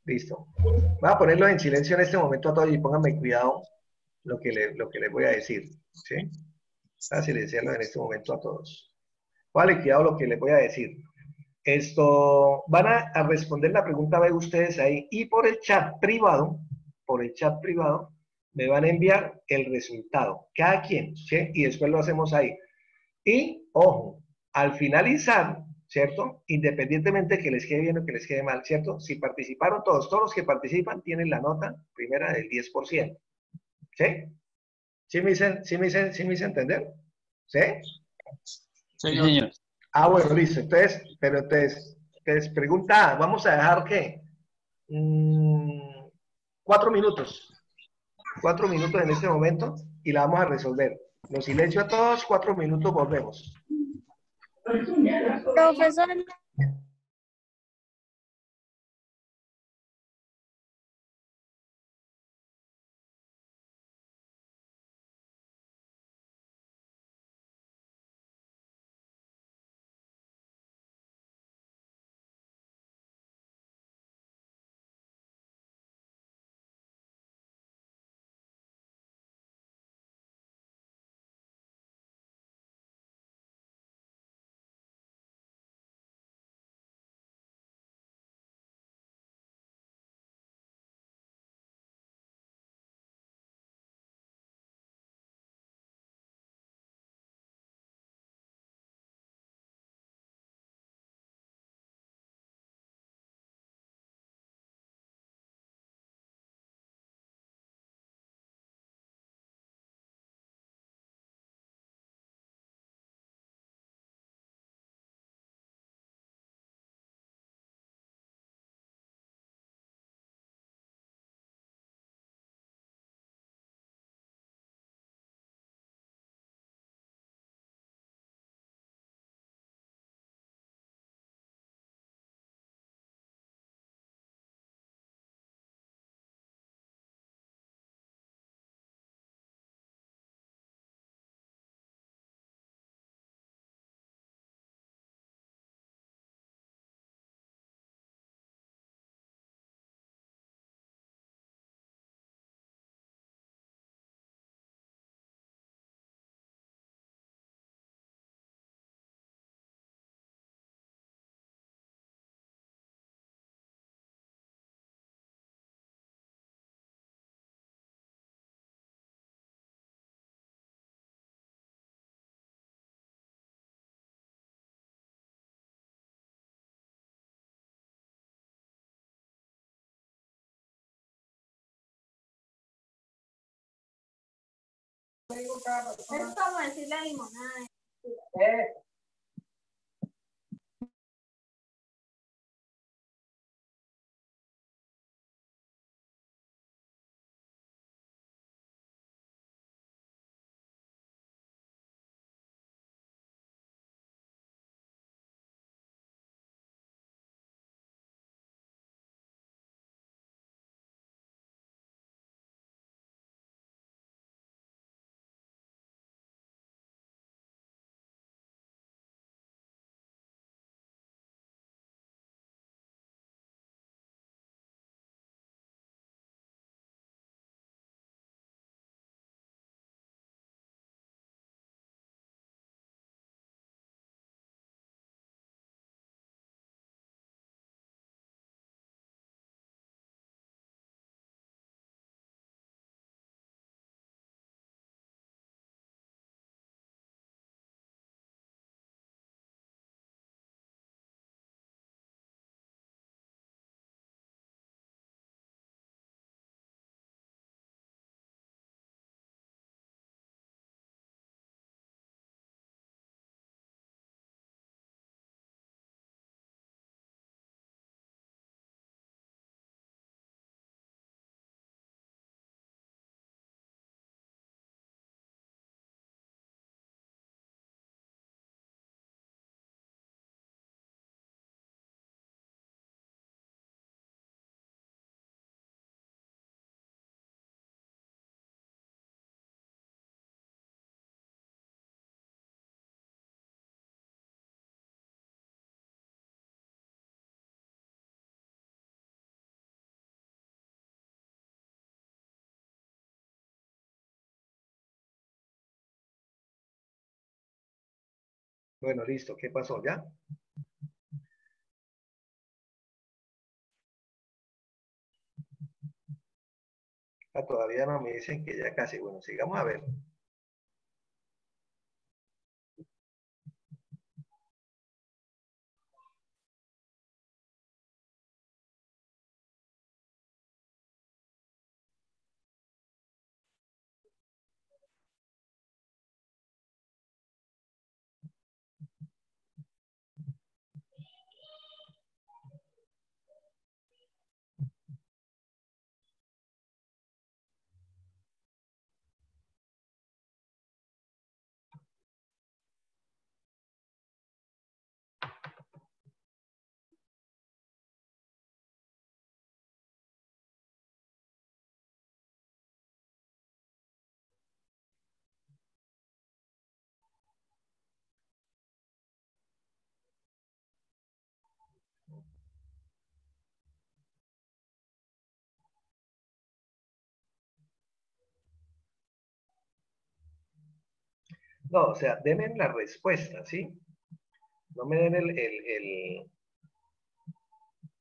Listo. Voy a ponerlo en silencio en este momento a todos y pónganme cuidado lo que, le, lo que les voy a decir. ¿Sí? Voy a silenciarlo en este momento a todos. Vale, cuidado lo que les voy a decir. Esto, van a, responder la pregunta B ustedes ahí y por el chat privado, por el chat privado, me van a enviar el resultado, cada quien, ¿sí? Y después lo hacemos ahí. Y, ojo, al finalizar, ¿cierto? Independientemente que les quede bien o que les quede mal, ¿cierto? Si participaron todos, todos los que participan tienen la nota primera del 10%. ¿Sí? ¿Sí me dicen, sí me dicen, sí me dicen entender? ¿Sí? Sí, señor. Ah, bueno, listo. Entonces, pero entonces, Entonces, pregunta vamos a dejar qué? Mm, cuatro minutos. Cuatro minutos en este momento y la vamos a resolver. Los silencio a todos, cuatro minutos, volvemos. Profesor. Es como decir la limonada. Bueno, listo. ¿Qué pasó? ¿Ya? Ah, todavía no me dicen que ya casi. Bueno, sigamos a ver. No, o sea, denme la respuesta, ¿sí? No me den el, el,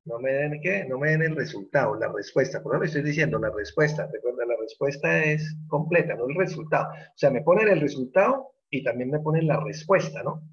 no me den qué, no me den el resultado, la respuesta. Por eso le estoy diciendo la respuesta. Recuerda, la respuesta es completa, no el resultado. O sea, me ponen el resultado y también me ponen la respuesta, ¿no?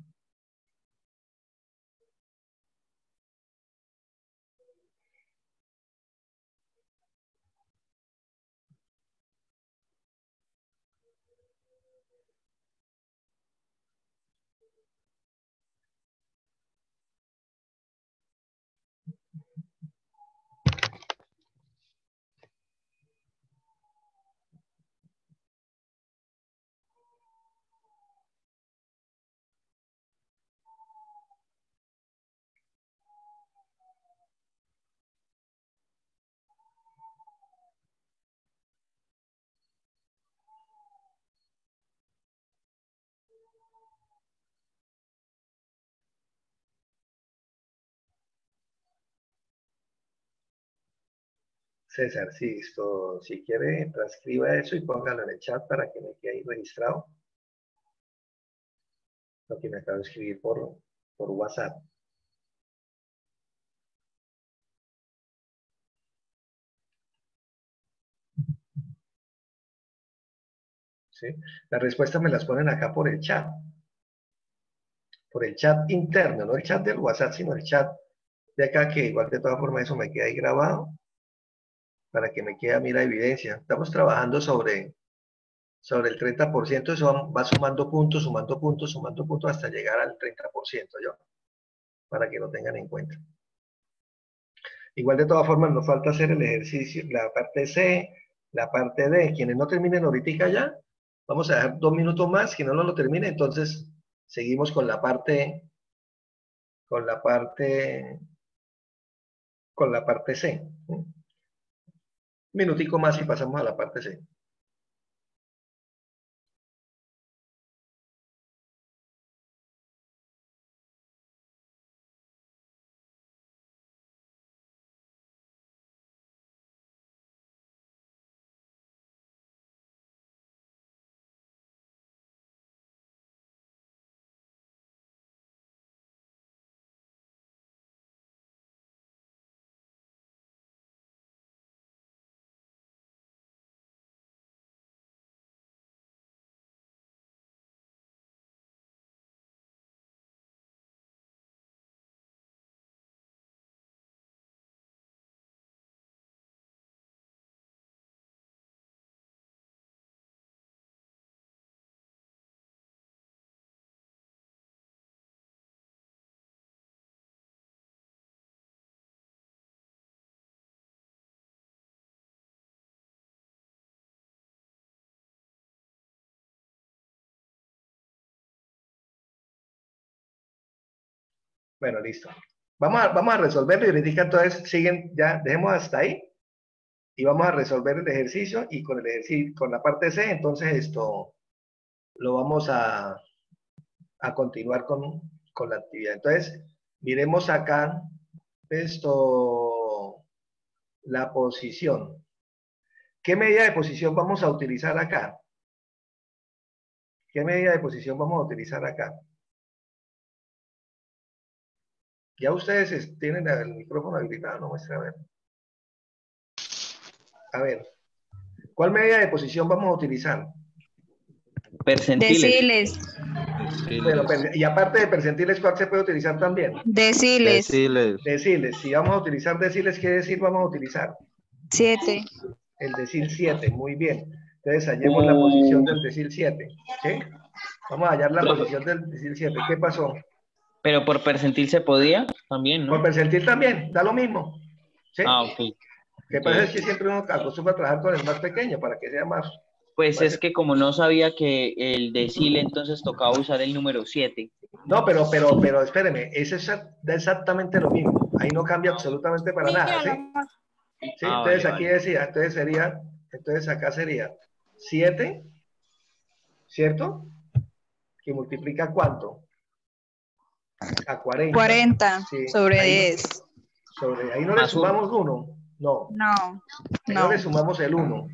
César, sí, esto, si quiere, transcriba eso y póngalo en el chat para que me quede ahí registrado. Lo que me acabo de escribir por, por WhatsApp. ¿Sí? Las respuestas me las ponen acá por el chat. Por el chat interno, no el chat del WhatsApp, sino el chat de acá, que igual de todas formas eso me queda ahí grabado para que me quede a mí la evidencia. Estamos trabajando sobre, sobre el 30%, eso va- sumando puntos, sumando puntos, sumando puntos hasta llegar al 30%, ¿yo? Para que lo tengan en cuenta. Igual de todas formas nos falta hacer el ejercicio, la parte C, la parte D. Quienes no terminen ahorita ya, vamos a dejar dos minutos más, quien no lo termine, entonces seguimos con la parte, con la parte, con la parte C. minutico más y pasamos a la parte C. Bueno, listo. Vamos a, resolverlo y ahorita entonces siguen, ya dejemos hasta ahí y vamos a resolver el ejercicio y con el ejercicio, con la parte C, entonces esto lo vamos a, a continuar con, con la actividad. Entonces, miremos acá esto, la posición. ¿Qué medida de posición vamos a utilizar acá? ¿Qué medida de posición vamos a utilizar acá? Ya ustedes es- tienen el micrófono habilitado, no muestra a ver. A ver, ¿cuál medida de posición vamos a utilizar? Percentiles. Deciles. Bueno, per- y aparte de percentiles, ¿cuál se puede utilizar también? Deciles. Deciles. Deciles. Si vamos a utilizar deciles, ¿qué decir vamos a utilizar? Siete. El decil 7, muy bien. Entonces hallemos la posición del decil 7. ¿sí? Vamos a hallar la posición del decil 7. ¿Qué pasó? Pero por percentil se podía también, ¿no? Por percentil también, da lo mismo. ¿sí? Ah, ok. Que pasa es que siempre uno acostumbra a trabajar con el más pequeño para que sea más. Pues es que como no sabía que el decil, entonces tocaba usar el número 7. No, pero, pero, pero espéreme, es exactamente lo mismo. Ahí no cambia absolutamente para nada, ¿sí? Sí, Ah, entonces vale, aquí vale. decía, entonces sería, entonces acá sería 7, ¿cierto? Que multiplica cuánto? A 40. 40 Sí, sobre ahí no- 10. Sobre, ahí no le sumamos 1, no. No. Ahí no No. le sumamos el 1.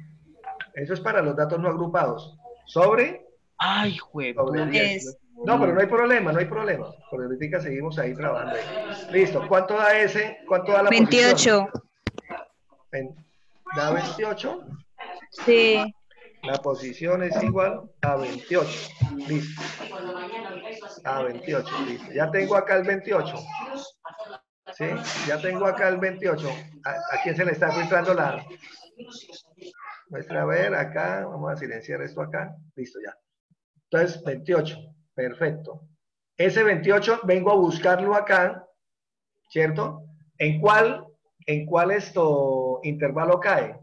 Eso es para los datos no agrupados. Sobre Ay, jue- Sobre puta. 10. No, pero no hay problema, no hay problema. Por ahorita seguimos ahí trabajando. ahí. Listo. ¿Cuánto da ese? ¿Cuánto da la 28. posición? ¿Da 28? Sí. La posición es igual a 28. Listo. A 28. Listo. Ya tengo acá el 28. ¿Sí? Ya tengo acá el 28. ¿A, quién se le está filtrando la... Muestra a ver acá. Vamos a silenciar esto acá. Listo, ya. Entonces, 28. Perfecto. Ese 28 vengo a buscarlo acá, ¿cierto? ¿En cuál, en cuál esto intervalo cae?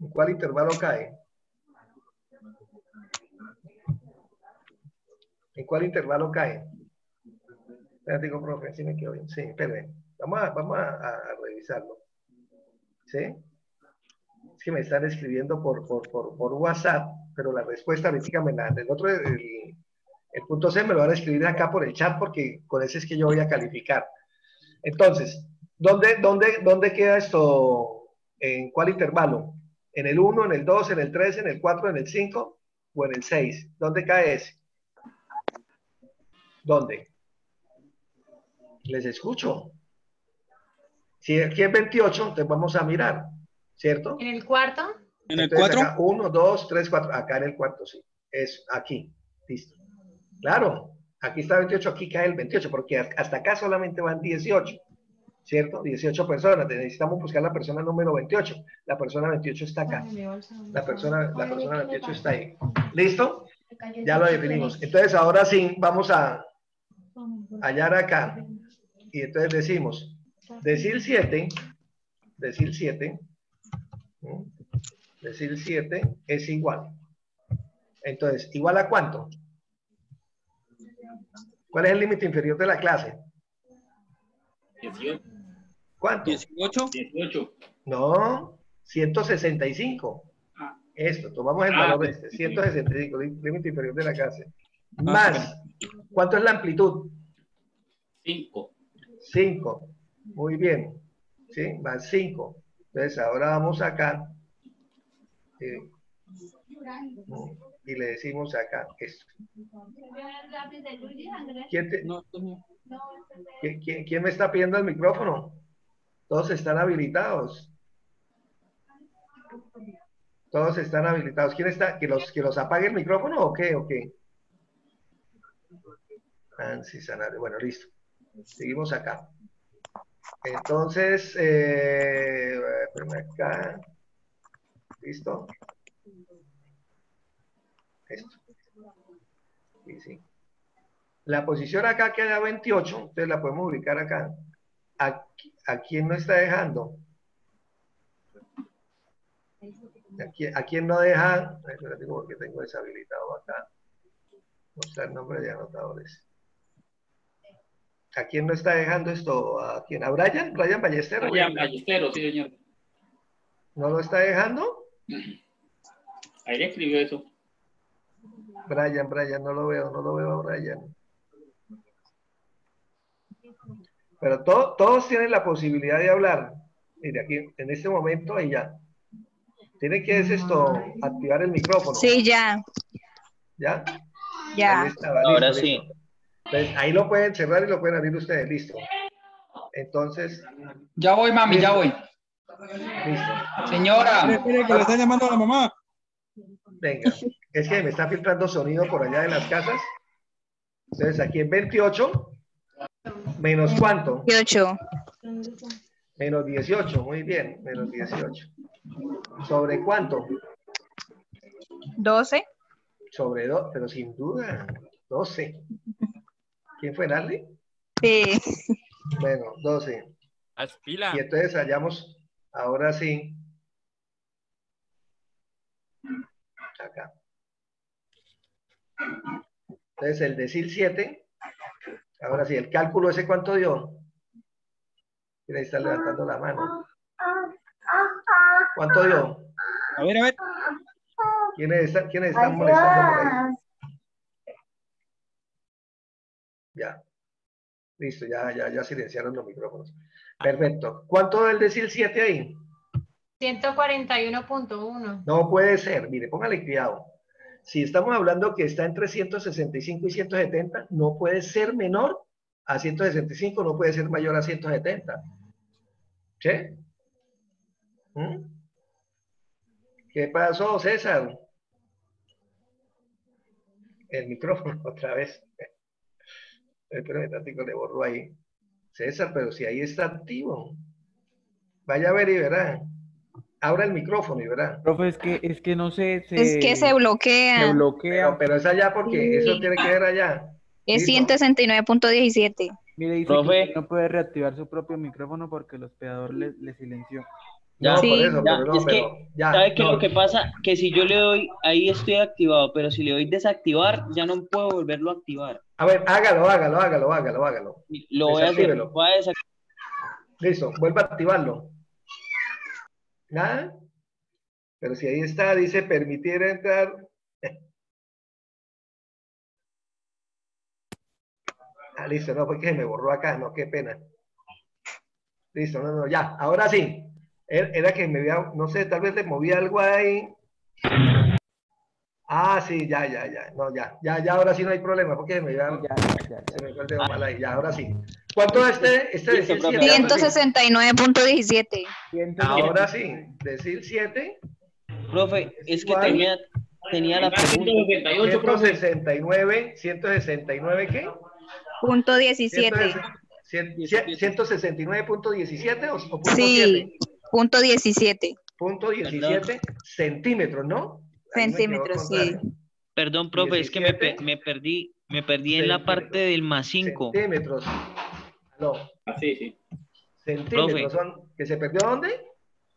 ¿En cuál intervalo cae? ¿En cuál intervalo cae? Espérate, digo, profe, si me quedo bien. Sí, espérenme. Vamos a, vamos a- a revisarlo. ¿Sí? Es que me están escribiendo por, por, por, por WhatsApp, pero la respuesta ahorita me la... El otro, el, el punto C me lo van a escribir acá por el chat porque con ese es que yo voy a calificar. Entonces, ¿dónde, dónde, dónde queda esto? ¿En cuál intervalo? ¿En el 1, en el 2, en el 3, en el 4, en el 5 o en el 6? ¿Dónde cae ese? ¿Dónde? Les escucho. Si aquí es 28, entonces vamos a mirar, ¿cierto? En el cuarto. En el Entonces, 4. acá, 1, 2, 3, 4. Acá en el cuarto, sí. Es aquí. Listo. Claro. Aquí está 28, aquí cae el 28, porque hasta acá solamente van 18. ¿Cierto? 18 personas. Necesitamos buscar la persona número 28. La persona 28 está acá. La persona, la persona 28 está ahí. ¿Listo? Ya lo definimos. Entonces, ahora sí, vamos a hallar acá. Y entonces decimos, decir 7, decir 7, ¿no? decir 7 es igual. Entonces, ¿igual a cuánto? ¿Cuál es el límite inferior de la clase? 18. ¿Cuánto? 18. 18. No, 165. Esto, tomamos el Ah, valor sí, este, sí. 165, lí- límite inferior de la clase. Más, ¿cuánto es la amplitud? 5. 5. Muy bien. ¿Sí? Más 5. Entonces, ahora vamos acá. eh, y le decimos acá esto. ¿Quién, te- ¿Quién- quién- quién me está pidiendo el micrófono? Todos están habilitados. Todos están habilitados. ¿Quién está? ¿Que los, que los apague el micrófono o qué? ¿O qué? Sanabria. Bueno, listo. Seguimos acá. Entonces, eh, espérame acá. ¿Listo? Esto. Sí, sí. La posición acá queda 28, entonces la podemos ubicar acá. ¿A, quién no está dejando? ¿A quién, a quién no deja? Espérate, porque tengo deshabilitado acá. Mostrar nombre de anotadores. ¿A quién no está dejando esto? ¿A quién? ¿A Brian? ¿Brian Ballesteros? Brian Ballesteros, sí, señor. ¿No lo está dejando? Ahí le escribió eso. Brian, Brian, no lo veo, no lo veo a Brian. Pero to- todos tienen la posibilidad de hablar. Mire, aquí, en este momento, ahí ya. Tiene que es esto, activar el micrófono. Sí, ya. ¿Ya? Ya. Ahora listo, sí. listo. Entonces, ahí lo pueden cerrar y lo pueden abrir ustedes, listo. Entonces, Ya voy, mami, ya voy. listo. Señora. Espere, espere, que le está llamando a la mamá. Venga, es que me está filtrando sonido por allá de las casas. Entonces, aquí en 28, menos cuánto? 18. Menos 18, muy bien, menos 18. ¿Sobre cuánto? 12. Sobre 2, pero sin duda, 12. ¿Quién fue Narly? Sí. Bueno, 12. Aspila. Y entonces hallamos, ahora sí, acá. Entonces el decir 7, ahora sí, el cálculo ese cuánto dio. Mira, ahí está levantando la mano. ¿Cuánto dio? A ver, a ver. ¿Quiénes están, quiénes están molestando por ahí? Ya. Listo, ya, ya, ya silenciaron los micrófonos. Perfecto. ¿Cuánto del decir 7 ahí? 141.1. No puede ser. Mire, póngale cuidado. si estamos hablando que está entre 165 y 170, no puede ser menor a 165, no puede ser mayor a 170. ¿Sí? ¿Mm? ¿Qué pasó, César? El micrófono otra vez. Espérame tantico, le borro ahí. César, pero si ahí está activo. Vaya a ver y verá. Abra el micrófono y verá. Profe, es que, es que no sé. Es que se bloquea. Se bloquea. Pero, pero es allá porque eso tiene que ver allá. Es ¿Listo? 169.17. Mire, dice Profe. que no puede reactivar su propio micrófono porque el hospedador le, le silenció. Ya, No, Sí. por eso, ya, pero no, es pero que, ya. ¿sabe qué es no. lo que pasa? Que si yo le doy, ahí estoy activado, pero si le doy desactivar, ya no puedo volverlo a activar. A ver, hágalo, hágalo, hágalo, hágalo, hágalo. Lo voy a hacer, voy a desactivar. Listo, vuelva a activarlo. ¿Nada? Pero si ahí está, dice permitir entrar. Ah, listo, no, fue que se me borró acá, no, qué pena. Listo, no, no, ya, ahora sí. Era que me había, no sé, tal vez le moví algo ahí. Ah, sí, ya, ya, ya, no, ya, ya, ya, ahora sí no hay problema, porque se me había, Ya, ya, ya. se me fue el dedo mal ahí, ya, ahora sí. ¿Cuánto es este? Este decir profe. siete, ahora sí. 169.17. Ahora sí, decir 7. Profe, es que Igual. tenía, tenía la pregunta. 168, profe. 169, 169, ¿qué? Punto 17. 169.17 o, o punto Sí. 7? Punto 17. Punto 17 centímetros, ¿no? Me Centímetros, sí. Perdón, profe, es que me, pe- 17. me perdí, me perdí en la parte del más 5. Centímetros. No, Ah, sí, centímetros Profe. son. ¿Que se perdió dónde?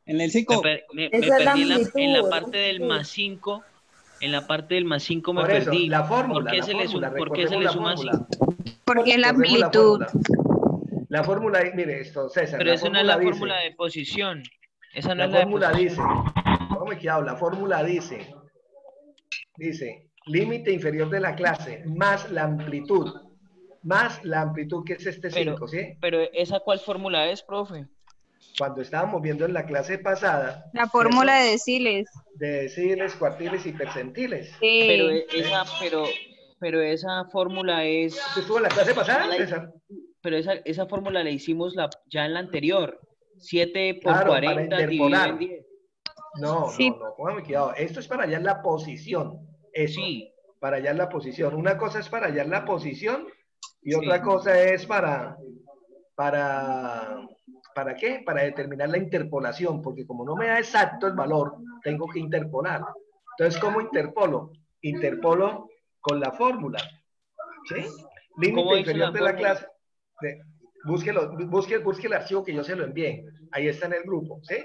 En el Me, 5. per- me- Esa me es la perdí en la, en la parte del más 5. En la parte del más 5 me Por eso, perdí. la fórmula. ¿Por qué la se le, fórmula, su- por qué se le suma la fórmula. 5? Porque es la amplitud. La fórmula, La fórmula, mire esto, César. Pero esa no es la dice- fórmula de posición. Esa no La es la fórmula dice, ¿cómo me quedo? La fórmula dice, dice, límite inferior de la clase más la amplitud, más la amplitud que es este Pero- 5, ¿sí? Pero ¿esa cuál fórmula es, profe? Cuando estábamos viendo en la clase pasada, La fórmula de deciles. de deciles, cuartiles y percentiles. Pero Sí. e- esa, pero, pero esa fórmula es, ¿Usted estuvo en la clase pasada, César? Pero esa, esa fórmula la hicimos la, ya en la anterior. 7 por Claro, para 40 dividido interpolar. en 10. No, Sí. no, no, póngame cuidado. Esto es para hallar la posición. Eso, Sí, para hallar la posición. Una cosa es para hallar la posición y Sí. otra cosa es para, para, ¿para qué? Para determinar la interpolación, porque como no me da exacto el valor, tengo que interpolar. Entonces, ¿cómo interpolo? Interpolo con la fórmula. ¿Sí? ¿Cómo Límite inferior la de la clase. Búsquelo, busque, busque el archivo que yo se lo envié. Ahí está en el grupo. ¿Sí?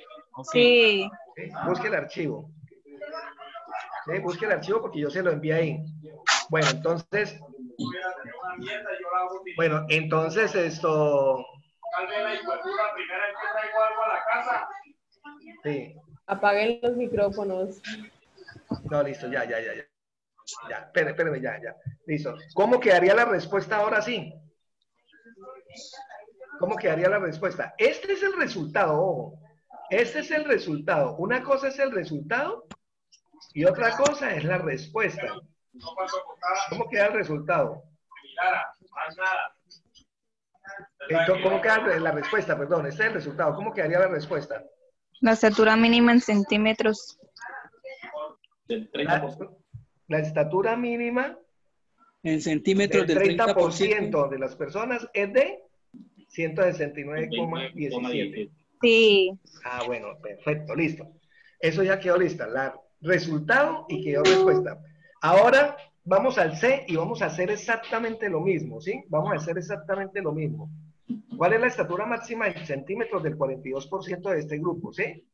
Sí. ¿sí? Busque el archivo. ¿Sí? Busque el archivo porque yo se lo envié ahí. Bueno, entonces, bueno, entonces esto, sí, Apaguen los micrófonos. no, listo, ya, ya, ya, ya. Ya, espérame, espérame, ya, ya. Listo. ¿Cómo quedaría la respuesta ahora sí? ¿Cómo quedaría la respuesta? Este es el resultado, ojo. Este es el resultado. Una cosa es el resultado y otra cosa es la respuesta. ¿Cómo queda el resultado? Entonces, ¿Cómo queda la respuesta? Perdón, este es el resultado. ¿Cómo quedaría la respuesta? La estatura mínima en centímetros. Del La, 30%. la estatura mínima En centímetros del del 30%. 30% de las personas es de 169,17. Sí. Ah, bueno, perfecto, listo. Eso ya quedó lista, la resultado y quedó respuesta. Ahora vamos al C y vamos a hacer exactamente lo mismo, ¿sí? Vamos a hacer exactamente lo mismo. ¿Cuál es la estatura máxima en centímetros del 42% de este grupo, sí?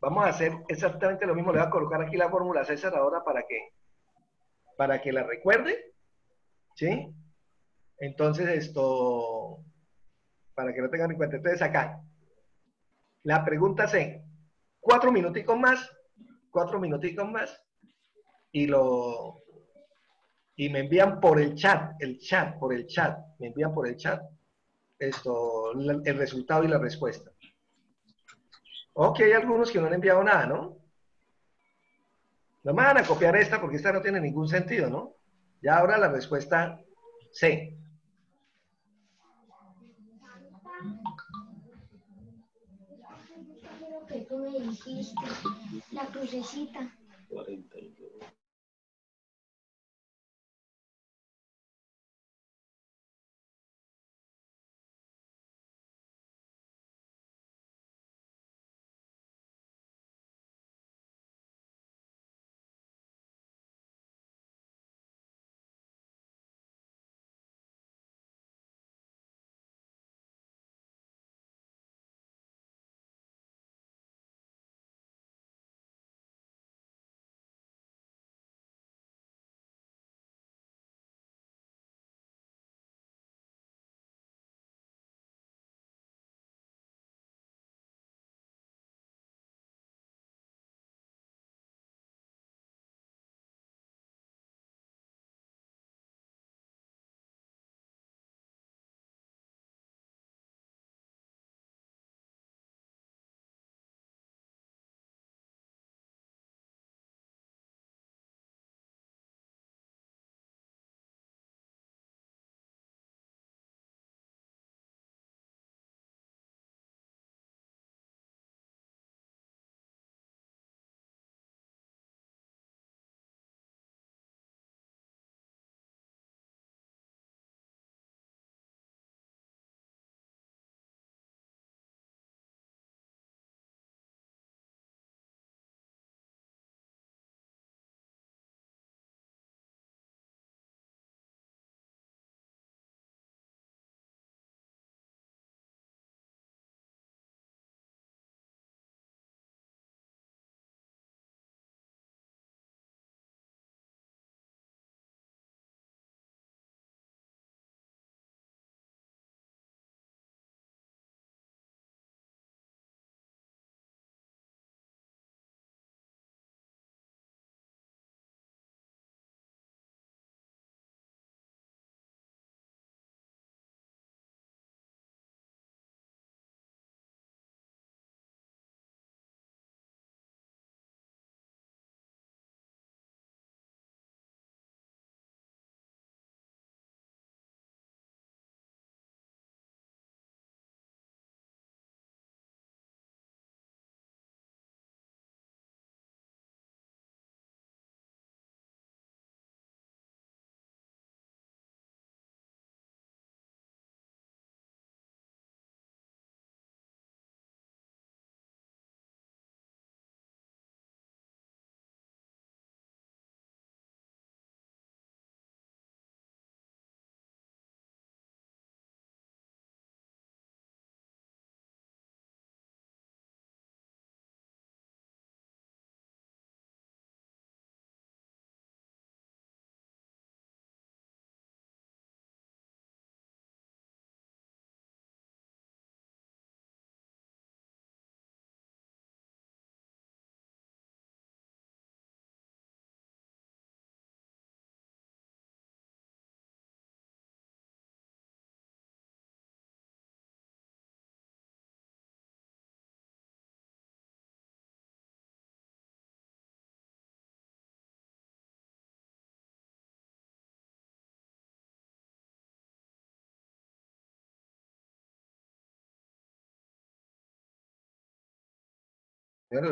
Vamos a hacer exactamente lo mismo. Le voy a colocar aquí la fórmula César ahora para que, para que la recuerde, ¿sí? Entonces esto, para que lo tengan en cuenta. Entonces acá, la pregunta C, cuatro minuticos más, cuatro minuticos más, y lo, y me envían por el chat, el chat, por el chat, me envían por el chat esto, el resultado y la respuesta. Ok, hay algunos que no han enviado nada, ¿no? No me van a copiar esta porque esta no tiene ningún sentido, ¿no? Ya ahora la respuesta C. tú me dijiste, la crucecita. 42.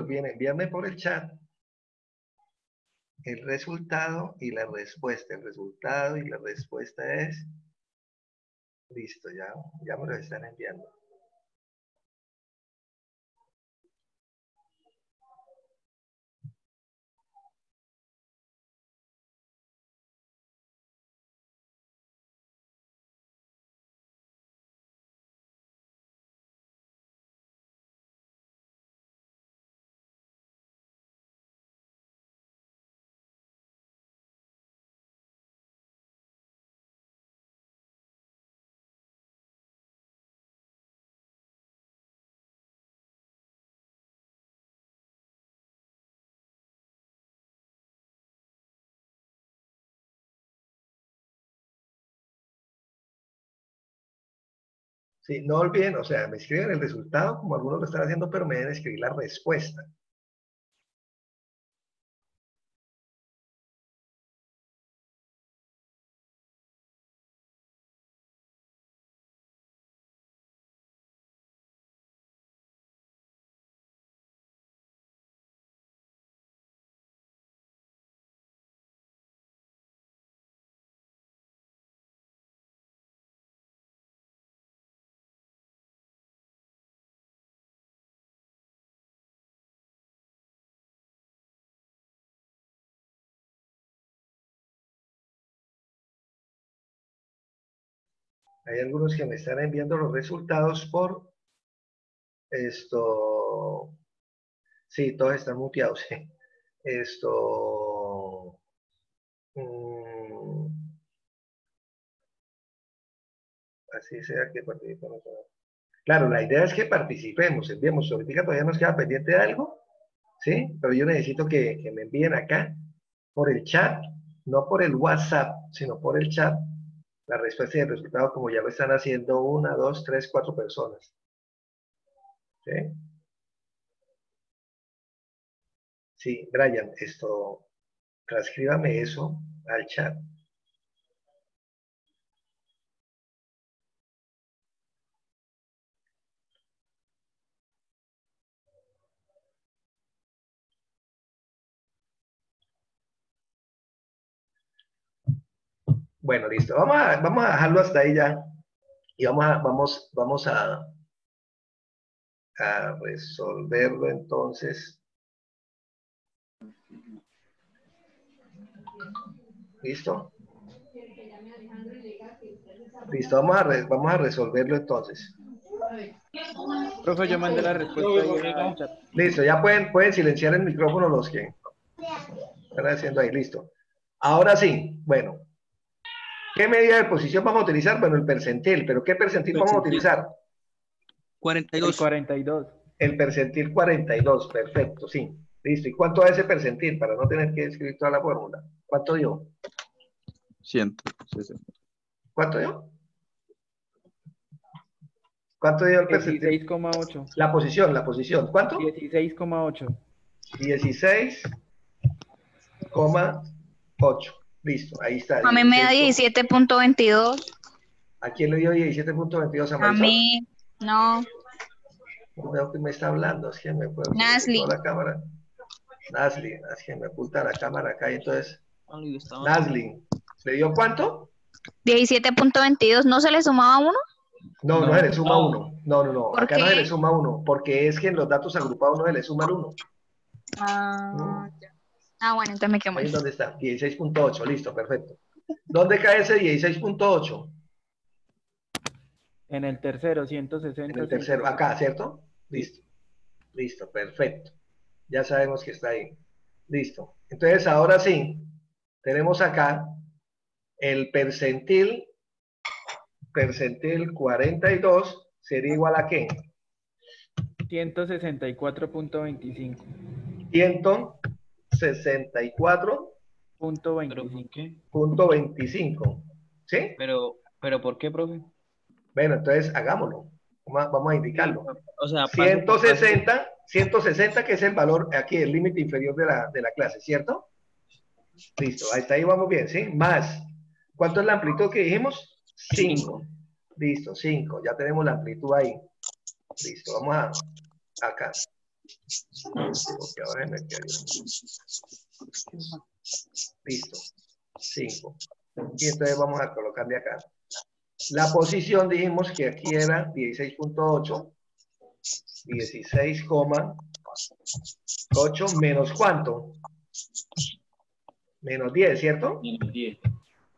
Viene, envíame por el chat el resultado y la respuesta. El resultado y la respuesta es... Listo, ya, ya me lo están enviando. No olviden, o sea, me escriben el resultado como algunos lo están haciendo, pero me deben escribir la respuesta. Hay algunos que me están enviando los resultados por esto. Sí, todos están muteados. Esto. mm, así sea que participemos. Claro, la idea es que participemos, enviemos. Ahorita todavía nos queda pendiente de algo, ¿sí? Pero yo necesito que me envíen acá por el chat, no por el WhatsApp, sino por el chat, la respuesta y el resultado como ya lo están haciendo una, dos, tres, cuatro personas. ¿Sí? Brian, esto, transcríbame eso al chat. Bueno, listo. Vamos a, vamos a dejarlo hasta ahí ya. Y vamos a, vamos, vamos a, a resolverlo entonces. ¿Listo? Listo, vamos a, re- vamos a resolverlo entonces. Profe, yo mandé la respuesta. Listo, ya pueden, pueden silenciar el micrófono los que están haciendo ahí, listo. Ahora sí, bueno. ¿Qué medida de posición vamos a utilizar? Bueno, el percentil, pero ¿qué percentil vamos a utilizar? 42. 42. El percentil 42, perfecto, sí. Listo. ¿Y cuánto da ese percentil para no tener que escribir toda la fórmula? ¿Cuánto dio? 160. ¿Cuánto dio? ¿Cuánto dio el percentil? 16,8. La posición, la posición. ¿Cuánto? 16,8. 16,8. Listo, ahí está. A mí me da 17.22. ¿A quién le dio 17.22 a A Marisol? mí, no. No veo que me está hablando, es que me puedo Nasli. la cámara. Nasli, es que me oculta la cámara acá y entonces. Nasli, ¿le dio cuánto? 17.22. ¿No se le sumaba uno? No, no, No, se le suma no. uno. No, no, no. ¿Por Acá no qué? se le suma uno, porque es que en los datos agrupados no se le suma el uno. Ah, ya. Ah, bueno, entonces me quedo Ahí es donde está, 16.8, listo, perfecto. ¿Dónde cae ese 16.8? En el tercero, 160. En el tercero, acá, ¿cierto? Listo. Listo, perfecto. Ya sabemos que está ahí. Listo. Entonces, ahora sí, tenemos acá el percentil, percentil 42 sería igual a qué? 164.25. 164.25. Punto ¿Pero 25. por qué? ¿Sí? Pero, pero ¿por qué, profe? Bueno, entonces hagámoslo. Vamos a, vamos a indicarlo. O sea, paso por paso. 160, 160 que es el valor aquí, el límite inferior de la, de la clase, ¿cierto? Listo, ahí está, ahí vamos bien, ¿sí? Más, ¿cuánto es la amplitud que dijimos? 5. Listo, 5, ya tenemos la amplitud ahí. Listo, vamos a, acá. Porque ahora me quedé. Listo, 5. Y entonces vamos a colocarle acá. La posición dijimos que aquí era 16.8, 16,8 menos cuánto? Menos 10, ¿cierto? Menos 10.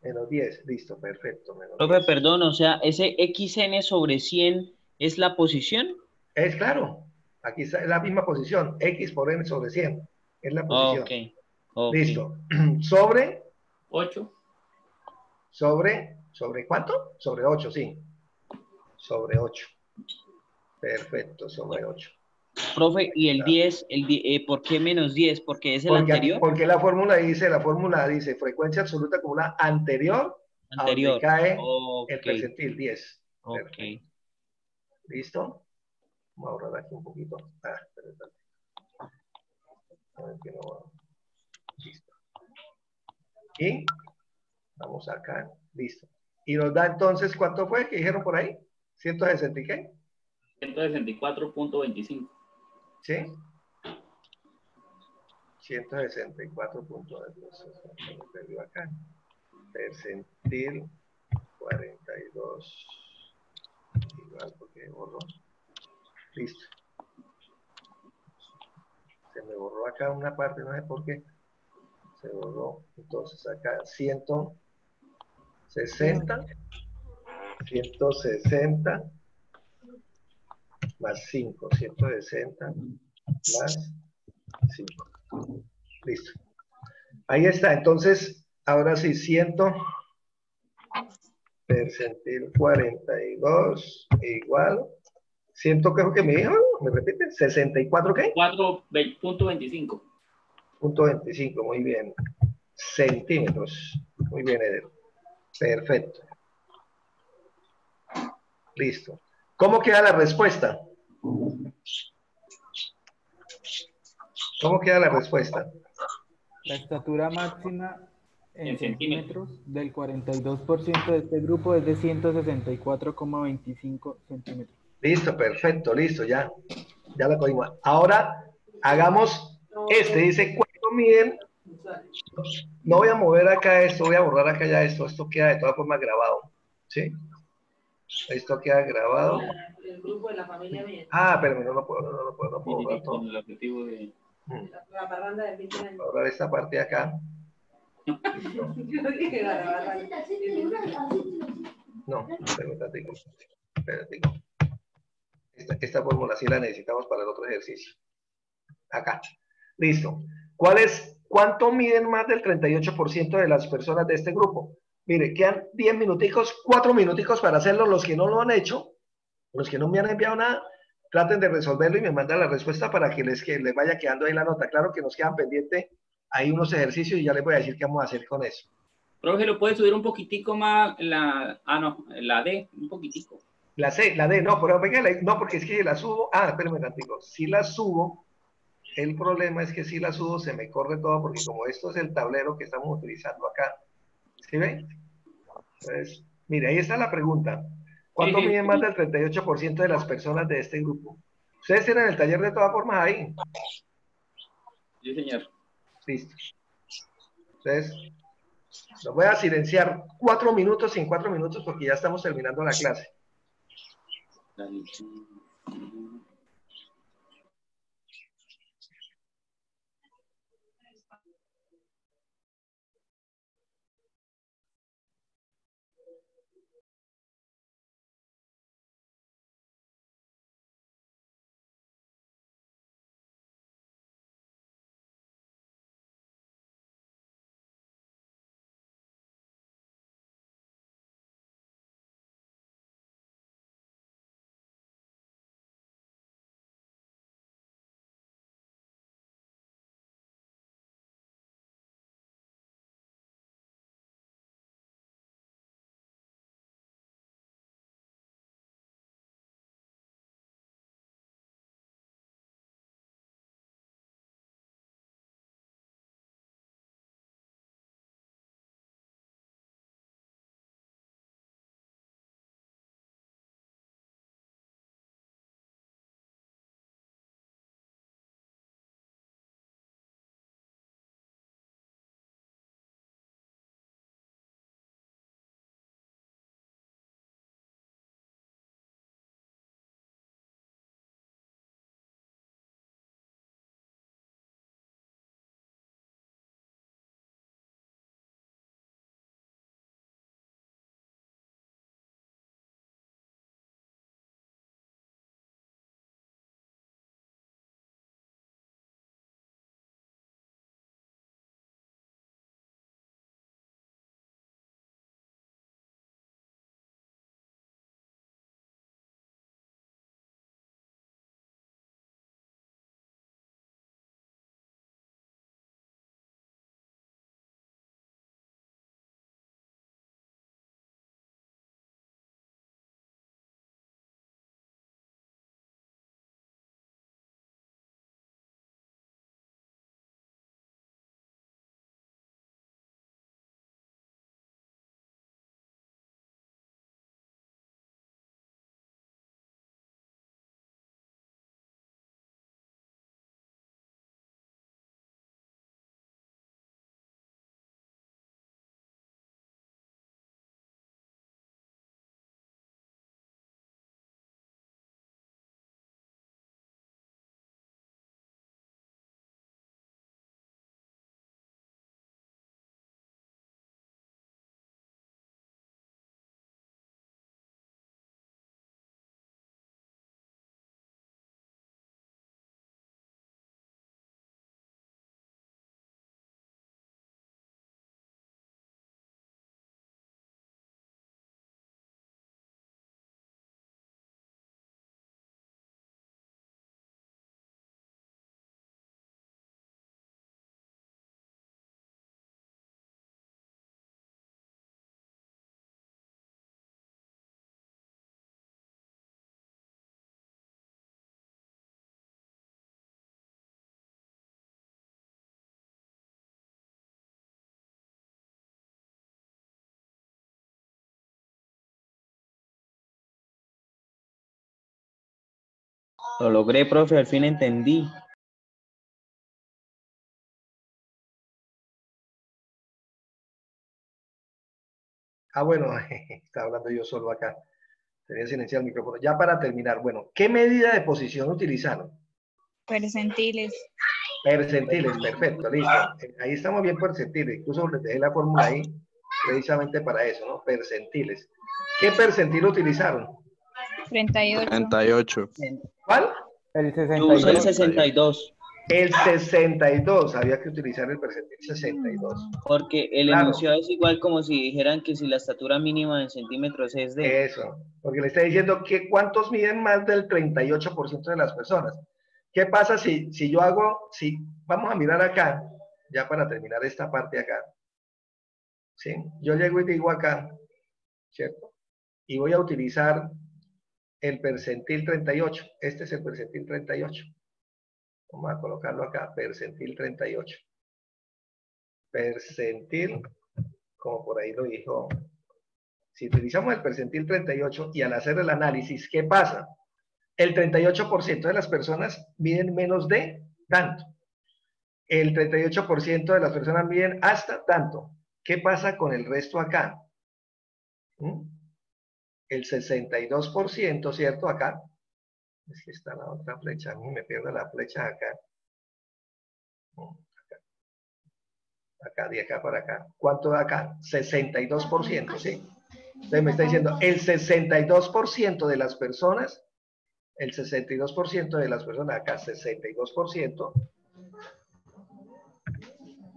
Menos 10, listo, perfecto. Menos Profe, 10. perdón, o sea, ese XN sobre 100 es la posición. Es claro, aquí está es la misma posición, x por n sobre 100, es la posición. Ok, ok. Listo. Sobre, 8. sobre, ¿sobre cuánto? Sobre 8, sí. Sobre 8. Perfecto, sobre 8. Profe, y el 10, el di- eh, ¿por qué menos 10? Porque es el Porque, anterior. porque la fórmula dice, la fórmula dice frecuencia absoluta acumulada anterior, Anterior. a donde cae Ok, el percentil 10. ok. ¿Listo? Vamos a ahorrar aquí un poquito. Ah. A ver que no va. Listo. Y vamos acá. Listo. Y nos da entonces, ¿cuánto fue que dijeron por ahí? ¿160 y qué? 164.25. ¿Sí? 164 puntos de acá. Percentil 42. Igual porque borró. Listo. Se me borró acá una parte, no sé por qué. Se borró. Entonces acá 160 160 más 5, 160 más 5. Listo. Ahí está. Entonces, ahora sí, 100 percentil 42 igual. ¿Ciento qué es lo que me dijo? ¿Me repite? ¿64 qué? 4.25. Punto 25, muy bien. Centímetros. Muy bien, Eder. Perfecto. Listo. ¿Cómo queda la respuesta? ¿Cómo queda la respuesta? La estatura máxima en, En centímetros del 42% de este grupo es de 164,25 centímetros. Listo, perfecto, listo, ya. Ya la cogimos. Ahora hagamos este. Dice, ¿cuánto miden? No voy a mover acá esto, voy a borrar acá ya esto. Esto queda de todas formas grabado. ¿Sí? Esto queda grabado. El grupo de la familia Bien. Ah, pero no lo puedo, no lo puedo, no puedo borrar todo. Con el objetivo de... La parranda de 20 años. Borrar esta parte de acá. No, permítate. Espérate. Esta, fórmula sí la necesitamos para el otro ejercicio. Acá. Listo. ¿Cuál es, ¿Cuánto miden más del 38% de las personas de este grupo? Mire, quedan 10 minuticos, 4 minuticos para hacerlo. Los que no lo han hecho, los que no me han enviado nada, traten de resolverlo y me mandan la respuesta para que les, que les vaya quedando ahí la nota. Claro que nos quedan pendientes ahí unos ejercicios y ya les voy a decir qué vamos a hacer con eso. Profe, ¿lo puede subir un poquitico más la... Ah, no, la D, un poquitico. La C, la D, no, pero venga, la- no, porque es que la subo. Ah, espérame tantito. Si la subo, el problema es que si la subo se me corre todo, porque como esto es el tablero que estamos utilizando acá. ¿Sí ven? Entonces, mire, ahí está la pregunta. ¿Cuánto Sí, sí. mide más del 38% de las personas de este grupo? Ustedes tienen el taller de todas formas ahí. Sí, señor. Listo. Entonces, los voy a silenciar cuatro minutos sin cuatro minutos porque ya estamos terminando la clase. 那你今 Lo logré, profe, al fin entendí. Ah, bueno, estaba hablando yo solo acá. Tenía silenciado el micrófono. Ya para terminar, bueno, ¿qué medida de posición utilizaron? Percentiles. Percentiles, perfecto, listo. Ahí estamos bien percentiles. Incluso les dejé la fórmula ahí precisamente para eso, ¿no? Percentiles. ¿Qué percentil utilizaron? 38. 38. ¿Cuál? El Yo uso el 62. 62, El 62. Había que utilizar el percentil 62. porque el Claro. enunciado es igual como si dijeran que si la estatura mínima en centímetros es de... Eso, porque le está diciendo que cuántos miden más del 38% de las personas. ¿Qué pasa si, si yo hago, si vamos a mirar acá, ya para terminar esta parte acá? ¿Sí? Yo llego y digo acá, ¿cierto? Y voy a utilizar el percentil 38. Este es el percentil 38. Vamos a colocarlo acá, percentil 38. Percentil, como por ahí lo dijo. Si utilizamos el percentil 38 y al hacer el análisis, ¿qué pasa? El 38% de las personas miden menos de tanto. El 38% de las personas miden hasta tanto. ¿Qué pasa con el resto acá? ¿Mm? El 62%, ¿cierto? Acá. Es que está la otra flecha. A mí me pierdo la flecha acá. Acá. Acá, de acá para acá. ¿Cuánto da acá? 62%, ¿sí? Entonces me está diciendo, el 62% de las personas, el 62% de las personas, acá 62%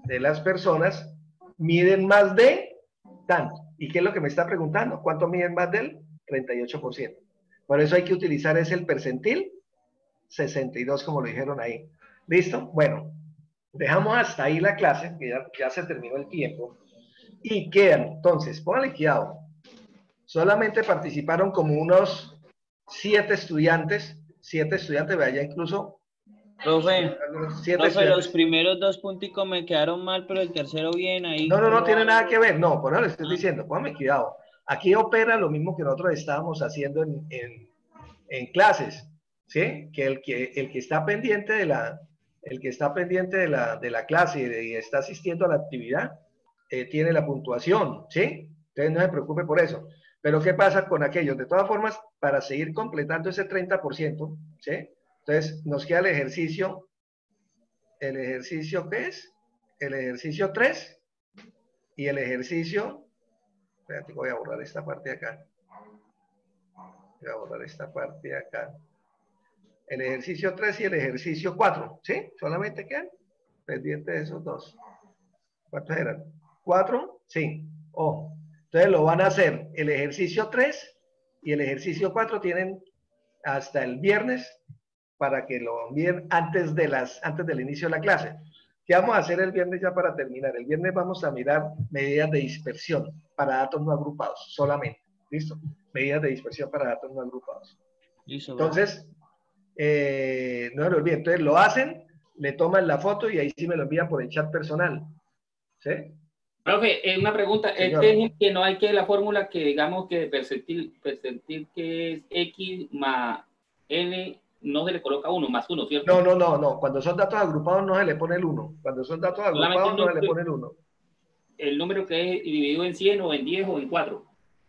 de las personas miden más de tanto. ¿Y qué es lo que me está preguntando? ¿Cuánto miden más del 38%? Por eso hay que utilizar ese el percentil 62, como lo dijeron ahí. ¿Listo? Bueno, dejamos hasta ahí la clase, que ya, ya se terminó el tiempo. Y quedan, entonces, pónganle cuidado. Solamente participaron como unos siete estudiantes, siete estudiantes, vea, ya incluso Profe, siete profe, los primeros dos punticos me quedaron mal, pero el tercero bien ahí. No, no, no tiene nada que ver. No, por eso le estoy diciendo, póngame cuidado. Aquí opera lo mismo que nosotros estábamos haciendo en, en- clases, ¿sí? Que el que, el que está pendiente de la, el que está pendiente de la, de la clase y está asistiendo a la actividad, eh, tiene la puntuación, ¿sí? Entonces no se preocupe por eso. Pero ¿qué pasa con aquellos? De todas formas, para seguir completando ese 30%, ¿sí? Entonces nos queda el ejercicio, el ejercicio, ¿qué es? El ejercicio 3 y el ejercicio, espérate, voy a borrar esta parte de acá. Voy a borrar esta parte de acá. El ejercicio 3 y el ejercicio 4, ¿sí? Solamente quedan pendientes de esos dos. ¿Cuántos eran? ¿Cuatro? Sí. Oh. Entonces lo van a hacer el ejercicio 3 y el ejercicio 4 tienen hasta el viernes para que lo envíen antes, de las, antes del inicio de la clase. ¿Qué vamos a hacer el viernes ya para terminar? El viernes vamos a mirar medidas de dispersión para datos no agrupados, solamente. ¿Listo? Medidas de dispersión para datos no agrupados. Listo, Entonces, eh, no se lo olviden. Entonces lo hacen, le toman la foto y ahí sí me lo envían por el chat personal. ¿Sí? Profe, eh, una pregunta. Señor. Este es que no hay que la fórmula que digamos que percentil, percentil que es X más N, no se le coloca uno, más uno, ¿cierto? No, no, no, no. Cuando son datos agrupados no se le pone el 1. Cuando son datos Solamente agrupados no se le pone el 1. El número que es dividido en 100 o en 10 o en 4.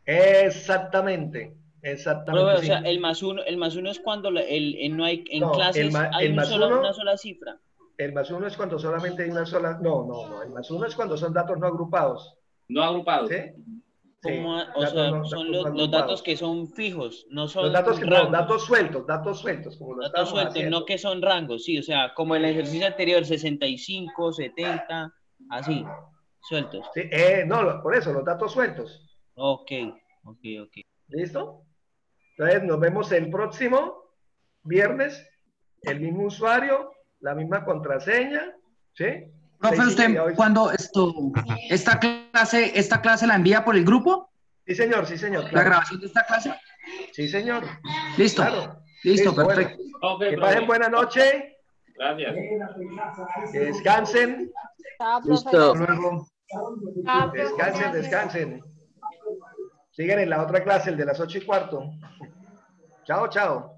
Exactamente. Exactamente. O sí. sea, el más uno, el más uno es cuando la- el, el- no hay en No, clases el ma- hay el un más solo- uno- una sola cifra. El más uno es cuando solamente hay una sola. No, no, no. El más uno es cuando son datos no agrupados. No agrupados. ¿Sí? Sí, Como, o datos sea, no- son los, los datos que son fijos, no son Los datos que no, datos sueltos, datos sueltos, como lo Datos sueltos, haciendo. no que son rangos, sí, o sea, como el ejercicio anterior, 65, 70, así, sueltos. Sí, eh, no, por eso, los datos sueltos. Ok, ok, ok. ¿Listo? Entonces, nos vemos el próximo viernes, el mismo usuario, la misma contraseña, ¿sí? Profe, usted cuando esto, esta clase, esta clase la envía por el grupo, Sí, señor, sí, señor. la grabación de esta clase. Sí, señor. Listo. Claro. Listo, perfecto. Que profe. pasen buena noche, Gracias. que descansen. Listo. luego. Descansen, descansen. Sigan en la otra clase, el de las ocho y cuarto. Chao, chao.